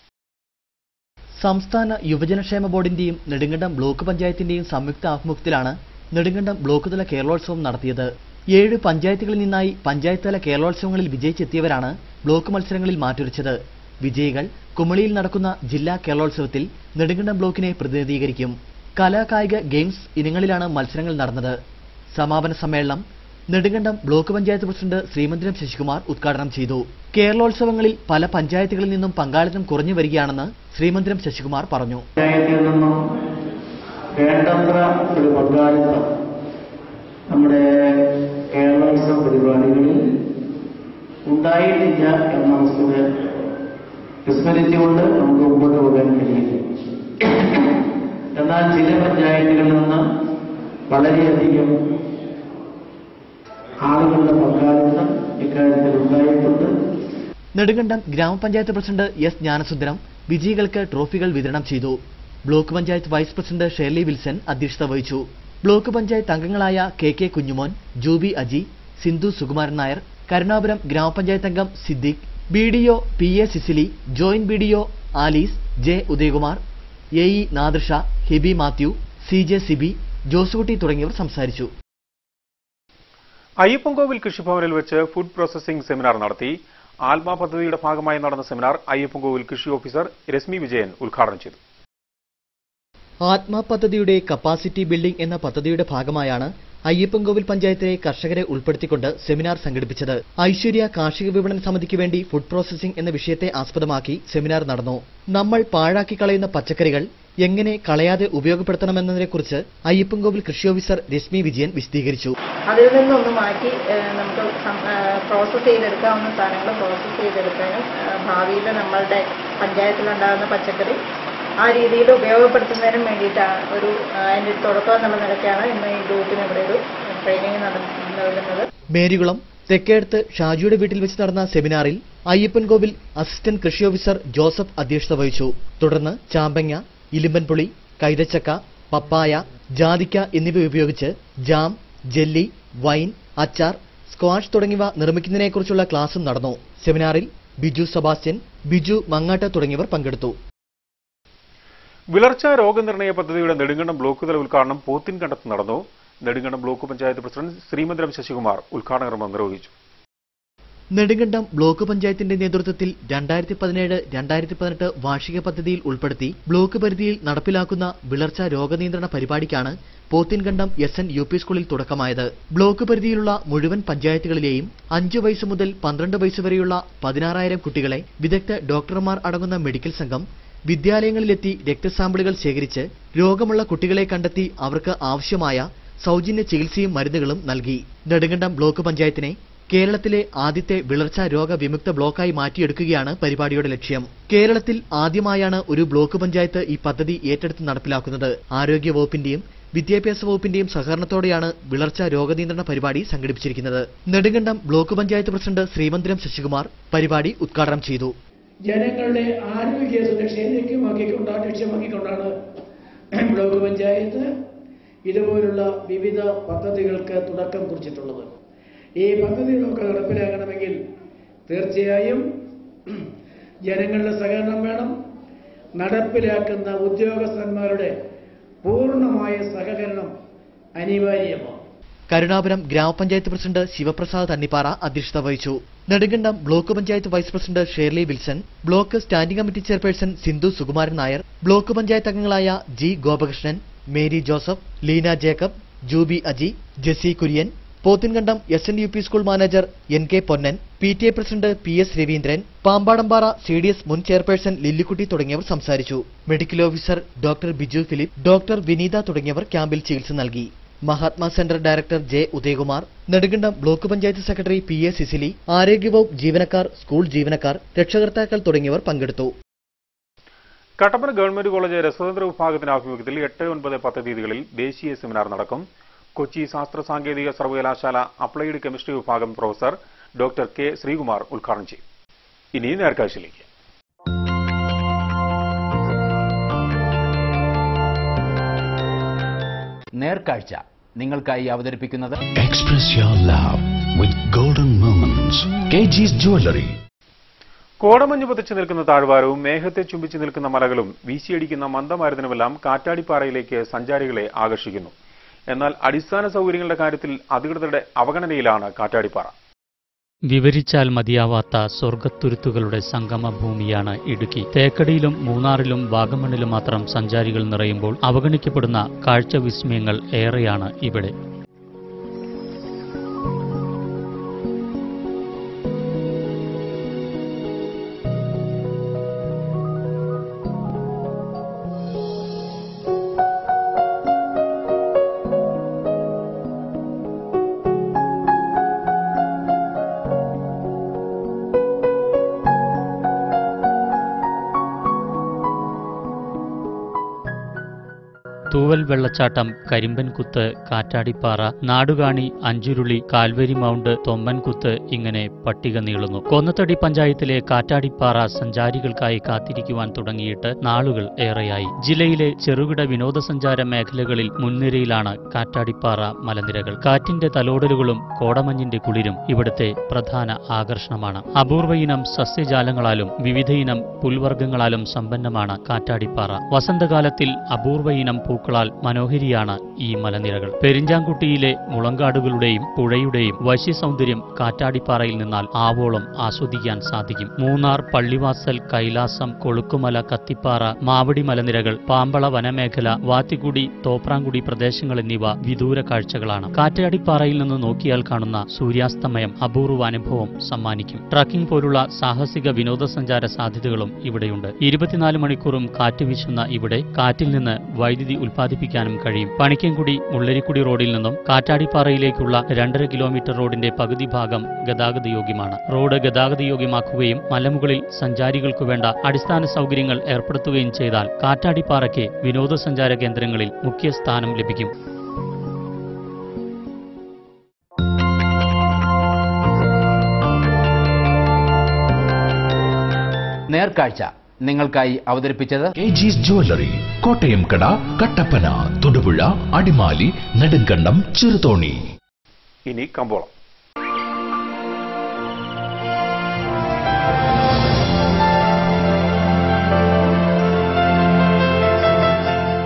സംസ്ഥാന യുവജനക്ഷേമ ബോർഡിന്റെയും നെടുങ്കണ്ടം ബ്ലോക്ക് പഞ്ചായത്തിന്റെയും സംയുക്ത ആഭിമുഖ്യത്തിലാണ് നെടുങ്കണ്ടം ബ്ലോക്ക് തല കേരളോത്സവം നടത്തിയത്. ഏഴ് പഞ്ചായത്തുകളിൽ നിന്നായി പഞ്ചായത്ത് കേരളോത്സവങ്ങളിൽ വിജയിച്ചെത്തിയവരാണ് ബ്ലോക്ക് മത്സരങ്ങളിൽ മാറ്റുരച്ചത്. വിജയികൾ കുമളിയിൽ നടക്കുന്ന ജില്ലാ കേരളോത്സവത്തിൽ നെടുങ്കണ്ടം ബ്ലോക്കിനെ പ്രതിനിധീകരിക്കും. കലാകായിക ഗെയിംസ് ഇനങ്ങളിലാണ് മത്സരങ്ങൾ നടന്നത്. സമാപന സമ്മേളനം നെടുങ്കണ്ടം ബ്ലോക്ക് പഞ്ചായത്ത് പ്രസിഡന്റ് ശ്രീമന്ദിരം ശശികുമാർ ഉദ്ഘാടനം ചെയ്തു. കേരളോത്സവങ്ങളിൽ പല പഞ്ചായത്തുകളിൽ നിന്നും പങ്കാളിത്തം കുറഞ്ഞു വരികയാണെന്ന് ശ്രീമന്ദിരം ശശികുമാർ പറഞ്ഞു. നമ്മുടെ കേരളോത്സവ പരിപാടികളിൽ ഉണ്ടായിട്ടില്ല എന്ന വസ്തുത വിസ്മരിച്ചുകൊണ്ട് നമുക്ക് മുമ്പോട്ട് പോകാൻ കഴിയില്ല. എന്നാൽ ചില പഞ്ചായത്തുകളിൽ നിന്ന് വളരെയധികം ആളുകളുടെ പങ്കാളിത്തം ഇക്കാര്യത്തിൽ ഉണ്ടായിട്ടുണ്ട്. നെടുങ്കണ്ടം ഗ്രാമപഞ്ചായത്ത് പ്രസിഡന്റ് എസ് ജ്ഞാനസുന്ദരം വിജയികൾക്ക് ട്രോഫികൾ വിതരണം ചെയ്തു. Block panchayat vice president Shirley Wilson അധ്യക്ഷത വഹിച്ചു. ബ്ലോക്ക് പഞ്ചായത്ത് അംഗങ്ങളായ കെ കെ കുഞ്ഞുമോൻ ജൂബി അജി സിന്ധു സുകുമാരൻ നായർ കരുണാപുരം ഗ്രാമപഞ്ചായത്ത് അംഗം Siddique B D O P A Cicily joint B D O Alice J Udayakumar A E Nadrusha Hibi Mathew C J Siby Josukutty തുടങ്ങിയവർ സംസാരിച്ചു. അയ്യപ്പൻകോവിൽ കൃഷിഭവനിൽ വെച്ച് food processing seminar നടത്തി. ആത്മ പദ്ധതിയുടെ ഭാഗമായി നടന്ന സെമിനാർ അയ്യപ്പൻകോവിൽ കൃഷി ഓഫീസർ രശ്മി വിജയൻ ഉദ്ഘാടനം ചെയ്തു. ആത്മ പദ്ധതിയുടെ കപ്പാസിറ്റി ബിൽഡിംഗ് എന്ന പദ്ധതിയുടെ ഭാഗമായാണ് അയ്യപ്പൻകോവിൽ പഞ്ചായത്തിലെ കർഷകരെ ഉൾപ്പെടുത്തിക്കൊണ്ട് സെമിനാർ സംഘടിപ്പിച്ചത്. ഐശ്വര്യ കാർഷിക വിപണന സമിതിക്ക് വേണ്ടി ഫുഡ് പ്രോസസിംഗ് എന്ന വിഷയത്തെ ആസ്പദമാക്കി സെമിനാർ നടന്നു. നമ്മൾ പാഴാക്കി കളയുന്ന പച്ചക്കറികൾ എങ്ങനെ കളയാതെ ഉപയോഗപ്പെടുത്തണമെന്നതിനെക്കുറിച്ച് അയ്യപ്പൻകോവിൽ കൃഷി ഓഫീസർ രശ്മി വിജയൻ വിശദീകരിച്ചു. അതിൽ നിന്നൊന്ന് മാറ്റി നമുക്ക് പ്രോസസ്സ് ചെയ്തെടുക്കാവുന്ന സാധനങ്ങൾ പ്രോസസ്സ് ചെയ്തെടുക്കാനും ഭാവിയിൽ നമ്മളുടെ പഞ്ചായത്തിലുണ്ടാകുന്ന പച്ചക്കറി ആ രീതിയിൽ ഉപയോഗപ്പെടുത്തുന്നതിനും വേണ്ടിയിട്ടാണ് ഒരു അതിന്റെ തുടക്കം എന്നുള്ള നിലയ്ക്കാണ് ഇന്ന് ഈ ഗ്രൂപ്പിന് ഇവിടെ ഒരു ട്രെയിനിങ് നടന്നത് മേരികുളം തെക്കേടത്ത് ഷാജിയുടെ വീട്ടിൽ വെച്ച് നടന്ന സെമിനാറിൽ അയ്യപ്പൻകോവിൽ അസിസ്റ്റന്റ് കൃഷി ഓഫീസർ ജോസഫ് അധ്യക്ഷത വഹിച്ചു. തുടർന്ന് ചാമ്പങ്ങ ഇലിമ്പൻപുളി കൈതച്ചക്ക പപ്പായ ജാതിക്ക എന്നിവ ഉപയോഗിച്ച് ജാം ജെല്ലി വൈൻ അച്ചാർ സ്ക്വാഷ് തുടങ്ങിയവ നിർമ്മിക്കുന്നതിനെക്കുറിച്ചുള്ള ക്ലാസും നടന്നു. സെമിനാറിൽ ബിജു സെബാസ്റ്റ്യൻ ബിജു മങ്ങാട്ട് തുടങ്ങിയവർ പങ്കെടുത്തു. വിളർച്ച രോഗനിർണയ പദ്ധതിയുടെ നെടുങ്കണ്ടം ബ്ലോക്ക് തല ഉദ്ഘാടനം പോത്തിൻകണ്ടത്ത് നടന്നു. നെടുങ്കണ്ടം ബ്ലോക്ക് പഞ്ചായത്ത് പ്രസിഡന്റ് ശ്രീമന്ദിരം ശശികുമാർ ഉദ്ഘാടന കർമ്മം നിർവഹിച്ചു നെടുങ്കണ്ടം ബ്ലോക്ക് പഞ്ചായത്തിന്റെ നേതൃത്വത്തിൽ രണ്ടായിരത്തി പതിനേഴ് രണ്ടായിരത്തി പതിനെട്ട് വാർഷിക പദ്ധതിയിൽ ഉൾപ്പെടുത്തി ബ്ലോക്ക് പരിധിയിൽ നടപ്പിലാക്കുന്ന വിളർച്ച രോഗനിയന്ത്രണ പരിപാടിക്കാണ് Pothinkandam S N U P സ്കൂളിൽ തുടക്കമായത്. ബ്ലോക്ക് പരിധിയിലുള്ള മുഴുവൻ പഞ്ചായത്തുകളിലെയും അഞ്ചു വയസ്സ് മുതൽ പന്ത്രണ്ട് വയസ്സ് വരെയുള്ള പതിനാറായിരം കുട്ടികളെ വിദഗ്ധ ഡോക്ടർമാർ അടങ്ങുന്ന മെഡിക്കൽ സംഘം വിദ്യാലയങ്ങളിലെത്തി രക്തസാമ്പിളുകൾ ശേഖരിച്ച് രോഗമുള്ള കുട്ടികളെ കണ്ടെത്തി അവർക്ക് ആവശ്യമായ സൗജന്യ ചികിത്സയും മരുന്നുകളും നൽകി. നെടുങ്കണ്ടം ബ്ലോക്ക് പഞ്ചായത്തിനെ കേരളത്തിലെ ആദ്യത്തെ വിളർച്ച രോഗ വിമുക്ത ബ്ലോക്കായി മാറ്റിയെടുക്കുകയാണ് പരിപാടിയുടെ ലക്ഷ്യം. കേരളത്തിൽ ആദ്യമായാണ് ഒരു ബ്ലോക്ക് പഞ്ചായത്ത് ഈ പദ്ധതി ഏറ്റെടുത്ത് നടപ്പിലാക്കുന്നത്. ആരോഗ്യ വകുപ്പിന്റെയും വിദ്യാഭ്യാസ വകുപ്പിന്റെയും സഹകരണത്തോടെയാണ് വിളർച്ച രോഗനിയന്ത്രണ പരിപാടി സംഘടിപ്പിച്ചിരിക്കുന്നത്. നെടുങ്കണ്ടം ബ്ലോക്ക് പഞ്ചായത്ത് പ്രസിഡന്റ് ശ്രീമന്ദിരം ശശികുമാർ പരിപാടി ഉദ്ഘാടനം ചെയ്തു. ജനങ്ങളുടെ ആരോഗ്യ സുരക്ഷയെ ലക്ഷ്യമാക്കിക്കൊണ്ടാണ് ലക്ഷ്യമാക്കിക്കൊണ്ടാണ് ബ്ലോക്ക് പഞ്ചായത്ത് ഇതുപോലുള്ള വിവിധ പദ്ധതികൾക്ക് തുടക്കം കുറിച്ചിട്ടുള്ളത്. ഈ പദ്ധതികളൊക്കെ നടപ്പിലാക്കണമെങ്കിൽ തീർച്ചയായും ജനങ്ങളുടെ സഹകരണം വേണം. നടപ്പിലാക്കുന്ന ഉദ്യോഗസ്ഥന്മാരുടെ പൂർണമായ സഹകരണം അനിവാര്യമാണ്. കരുണാപുരം ഗ്രാമപഞ്ചായത്ത് പ്രസിഡന്റ് ശിവപ്രസാദ് അന്നിപ്പാറ അധ്യക്ഷത വഹിച്ചു. Nedumkandam block panchayat vice president Shirley Wilson block standing committee chairperson Sindhu Sukumaran Nair block panchayat അംഗങ്ങളായ G Gopakrishnan Mary Joseph Leena Jacob Juby Aji Jessy Kurian Pothinkandam S N U P school manager N K Ponnan P T A president P S Raveendran Pampadumpara C D S മുൻ chairperson Lillikutty തുടങ്ങിയവർ സംസാരിച്ചു. Medical officer doctor Biju Philip doctor Vineetha തുടങ്ങിയവർ ക്യാമ്പിൽ ചികിത്സ നൽകി. Mahatma centre director J Udayakumar Nedumkandam block panchayat secretary P A Cicily ആരോഗ്യവകുപ്പ് ജീവനക്കാർ school ജീവനക്കാർ രക്ഷകർത്താക്കൾ തുടങ്ങിയവർ പങ്കെടുത്തു. കട്ടപ്പന ഗവൺമെന്റ് കോളേജ് രസതന്ത്ര വിഭാഗത്തിന്റെ ആഭിമുഖ്യത്തിൽ എട്ട് ഒൻപത് പത്ത് തീയതികളിൽ ദേശീയ സെമിനാർ നടക്കും. കൊച്ചി ശാസ്ത്ര സാങ്കേതിക സർവകലാശാല അപ്ലൈഡ് കെമിസ്ട്രി വിഭാഗം പ്രൊഫസർ ഡോക്ടർ കെ ശ്രീകുമാർ ഉദ്ഘാടനം ചെയ്യും. ഇനി നേർക്കാഴ്ചയിലേക്ക്. നേർക്കാഴ്ച നിങ്ങൾക്കായി അവതരിപ്പിക്കുന്നത് Express your love with golden moments. KG's Jewelry. കോടമഞ്ഞ് പതിച്ചു നിൽക്കുന്ന താഴ്വാരവും മേഘത്തെ ചുംബിച്ചു നിൽക്കുന്ന മലകളും വീശിയടിക്കുന്ന മന്ദമാരുതനുമെല്ലാം കാറ്റാടിപ്പാറയിലേക്ക് സഞ്ചാരികളെ ആകർഷിക്കുന്നു എന്നാൽ അടിസ്ഥാന സൗകര്യങ്ങളുടെ കാര്യത്തിൽ അധികൃതരുടെ അവഗണനയിലാണ് കാറ്റാടിപ്പാറ വിവരിച്ചാൽ മതിയാവാത്ത സ്വർഗത്തുരുത്തുകളുടെ സംഗമഭൂമിയാണ് ഇടുക്കി. തേക്കടിയിലും മൂന്നാറിലും വാഗമണിലും മാത്രം സഞ്ചാരികൾ നിറയുമ്പോൾ അവഗണിക്കപ്പെടുന്ന കാഴ്ചവിസ്മയങ്ങൾ ഏറെയാണ് ഇവിടെ. തൂവൽ വെള്ളച്ചാട്ടം കരിമ്പൻകുത്ത് കാറ്റാടിപ്പാറ നാടുകാണി അഞ്ചുരുളി കാൽവരി മൗണ്ട് തൊമ്മൻകുത്ത് ഇങ്ങനെ പട്ടിക നീളുന്നു. കൊന്നത്തടി പഞ്ചായത്തിലെ കാറ്റാടിപ്പാറ സഞ്ചാരികൾക്കായി കാത്തിരിക്കുവാൻ തുടങ്ങിയിട്ട് നാളുകൾ ഏറെയായി. ജില്ലയിലെ ചെറുകിട വിനോദസഞ്ചാര മേഖലകളിൽ മുൻനിരയിലാണ് കാറ്റാടിപ്പാറ മലനിരകൾ. കാറ്റിന്റെ തലോടലുകളും കോടമഞ്ഞിന്റെ കുളിരും ഇവിടുത്തെ പ്രധാന ആകർഷണമാണ്. അപൂർവയിനം സസ്യജാലങ്ങളാലും വിവിധയിനം പുൽവർഗങ്ങളാലും സമ്പന്നമാണ് കാറ്റാടിപ്പാറ. വസന്തകാലത്തിൽ അപൂർവയിനം ഇനം പൂക്കളാൽ മനോഹരിയാണ് ഈ മലനിരകൾ. പെരിഞ്ചാംകുട്ടിയിലെ മുളങ്കാടുകളുടെയും പുഴയുടെയും വശ്യ സൗന്ദര്യം കാറ്റാടിപ്പാറയിൽ നിന്നാൽ ആവോളം ആസ്വദിക്കാൻ സാധിക്കും. മൂന്നാർ പള്ളിവാസൽ കൈലാസം കൊളുക്കുമല കത്തിപ്പാറ മാവടി മലനിരകൾ പാമ്പള വനമേഖല വാത്തിക്കുടി തോപ്രാങ്കുടി പ്രദേശങ്ങൾ എന്നിവ വിദൂര കാഴ്ചകളാണ്. കാറ്റാടിപ്പാറയിൽ നിന്ന് നോക്കിയാൽ കാണുന്ന സൂര്യാസ്തമയം അപൂർവ അനുഭവം സമ്മാനിക്കും. ട്രക്കിംഗ് പോലുള്ള സാഹസിക വിനോദസഞ്ചാര സാധ്യതകളും ഇവിടെയുണ്ട്. ഇരുപത്തിനാല് മണിക്കൂറും കാറ്റ് വീശുന്ന ഇവിടെ കാറ്റിൽ നിന്ന് വൈദ്യുതി ഉൽപ്പാദിപ്പിക്കാനും കഴിയും. പണിക്കൻകുടി മുള്ളരിക്കുടി റോഡിൽ നിന്നും കാറ്റാടിപ്പാറയിലേക്കുള്ള രണ്ടര കിലോമീറ്റർ റോഡിന്റെ പകുതി ഭാഗം ഗതാഗത യോഗ്യമാണ്. റോഡ് ഗതാഗത യോഗ്യമാക്കുകയും മലമുകളിൽ സഞ്ചാരികൾക്കു വേണ്ട അടിസ്ഥാന സൗകര്യങ്ങൾ ഏർപ്പെടുത്തുകയും ചെയ്താൽ കാറ്റാടിപ്പാറയ്ക്ക് വിനോദസഞ്ചാര കേന്ദ്രങ്ങളിൽ മുഖ്യ സ്ഥാനം ലഭിക്കും. നേർക്കാഴ്ച. നിങ്ങൾക്കായി അവതരിപ്പിച്ചത് കെ ജി ജ്വല്ലറി കോട്ടയം കട കട്ടപ്പന തൊടുപുഴ അടിമാലി നെടുങ്കണ്ടം ചെറുതോണി. ഇനി കമ്പോളം.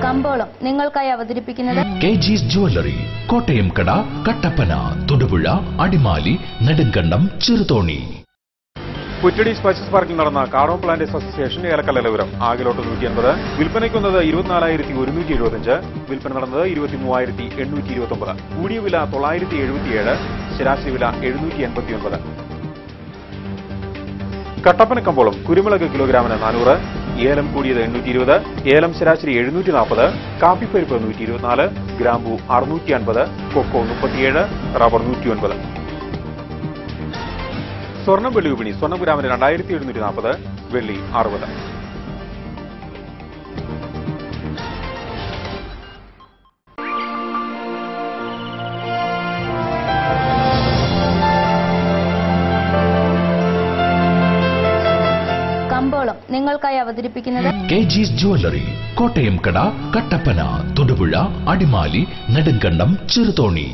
കമ്പോളം നിങ്ങൾക്കായി അവതരിപ്പിക്കുന്നത് കെ ജി ജ്വല്ലറി കോട്ടയം കട കട്ടപ്പന തൊടുപുഴ അടിമാലി നെടുങ്കണ്ടം ചെറുതോണി. പുറ്റടി സ്പൈസസ് പാർക്കിൽ നടന്ന കാറോ പ്ലാന്റേഴ്സ് അസോസിയേഷൻ ഏലക്കല്ലലപുരം. ആകെലോട്ട് നൂറ്റി അൻപത് വിൽപ്പനയ്ക്കുന്നത് ഇരുപത്തിനാലായിരത്തി ഒരുന്നൂറ്റി എഴുപത്തിയഞ്ച്. വിൽപ്പന നടന്നത് ഇരുപത്തി മൂവായിരത്തി എണ്ണൂറ്റി ഇരുപത്തി ഒമ്പത് കൂടിയ വില തൊള്ളായിരത്തി എഴുപത്തിയേഴ്. ശരാശരി വില എഴുന്നൂറ്റി എൺപത്തി ഒൻപത് കട്ടപ്പന കമ്പോളം കുരുമുളക് കിലോഗ്രാമിന് നാനൂറ്. ഏലം കൂടിയത് എണ്ണൂറ്റി ഇരുപത് ഏലം ശരാശരി എഴുന്നൂറ്റി നാൽപ്പത് കാപ്പിപ്പരിപ്പ് നൂറ്റി ഇരുപത്തിനാല് ഗ്രാമ്പു അറുന്നൂറ്റി അൻപത് കൊക്കോ മുപ്പത്തിയേഴ്. റബ്ബർ നൂറ്റി ഒൻപത് സ്വർണം വെള്ളി വിപണി സ്വർണം ഗ്രാമിന് രണ്ടായിരത്തി എഴുന്നൂറ്റി നാൽപ്പത് വെള്ളി അറുപത് കമ്പോളം നിങ്ങൾക്കായി അവതരിപ്പിക്കുന്നത്. കോട്ടയം കട കട്ടപ്പന തൊടുപുഴ അടിമാലി നെടുങ്കണ്ടം ചെറുതോണി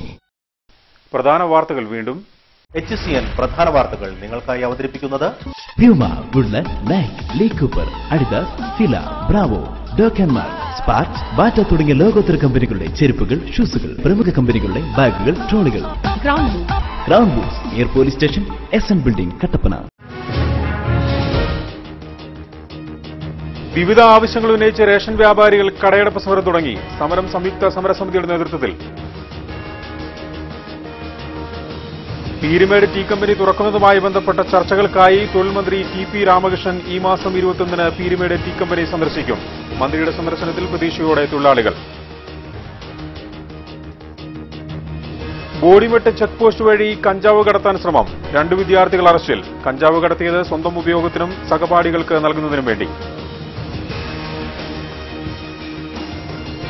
പ്രധാന വാർത്തകൾ വീണ്ടും എച്ച് സി എൻ പ്രധാന വാർത്തകൾ നിങ്ങൾക്കായി അവതരിപ്പിക്കുന്നത് Puma Woodland Nike Lee Cooper Adidas Fila Bravo ഡോക്കന്മാർ spark Bata തുടങ്ങിയ ലോകോത്തര കമ്പനികളുടെ ചെരുപ്പുകൾ ഷൂസുകൾ പ്രമുഖ കമ്പനികളുടെ ബാഗുകൾ ട്രോളികൾ. ക്രൗൺ ബൂസ് air police station S N building Kattappana. വിവിധ ആവശ്യങ്ങൾ ഉന്നയിച്ച് റേഷൻ വ്യാപാരികൾ കടയടപ്പ് സമരം തുടങ്ങി. സമരം സംയുക്ത സമരസമിതിയുടെ നേതൃത്വത്തിൽ പീരുമേട് ടീ കമ്പനി തുറക്കുന്നതുമായി ബന്ധപ്പെട്ട ചർച്ചകൾക്കായി തൊഴിൽ മന്ത്രി ടി പി രാമകൃഷ്ണൻ ഈ മാസം ഇരുപത്തൊന്നിന് പീരുമേട് ടീ കമ്പനി സന്ദർശിക്കും. മന്ത്രിയുടെ സന്ദർശനത്തിൽ പ്രതീക്ഷയോടെ തൊഴിലാളികൾ. ബോഡിമെട്ട് ചെക്ക് പോസ്റ്റ് വഴി കഞ്ചാവ് കടത്താൻ ശ്രമം. രണ്ട് വിദ്യാർത്ഥികൾ അറസ്റ്റിൽ. കഞ്ചാവ് കടത്തിയത് സ്വന്തം ഉപയോഗത്തിനും സഹപാഠികൾക്ക് നൽകുന്നതിനും വേണ്ടി.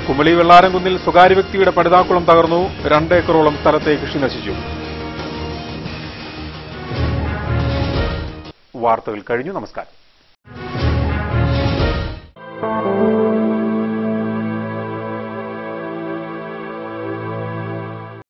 കുമളി വെള്ളാരംകുന്നിൽ സ്വകാര്യ വ്യക്തിയുടെ പടുതാക്കുളം തകർന്നു. രണ്ട് ഏക്കറോളം സ്ഥലത്തെ കൃഷി നശിച്ചു. വാർത്തകൾ കഴിഞ്ഞു. നമസ്കാരം.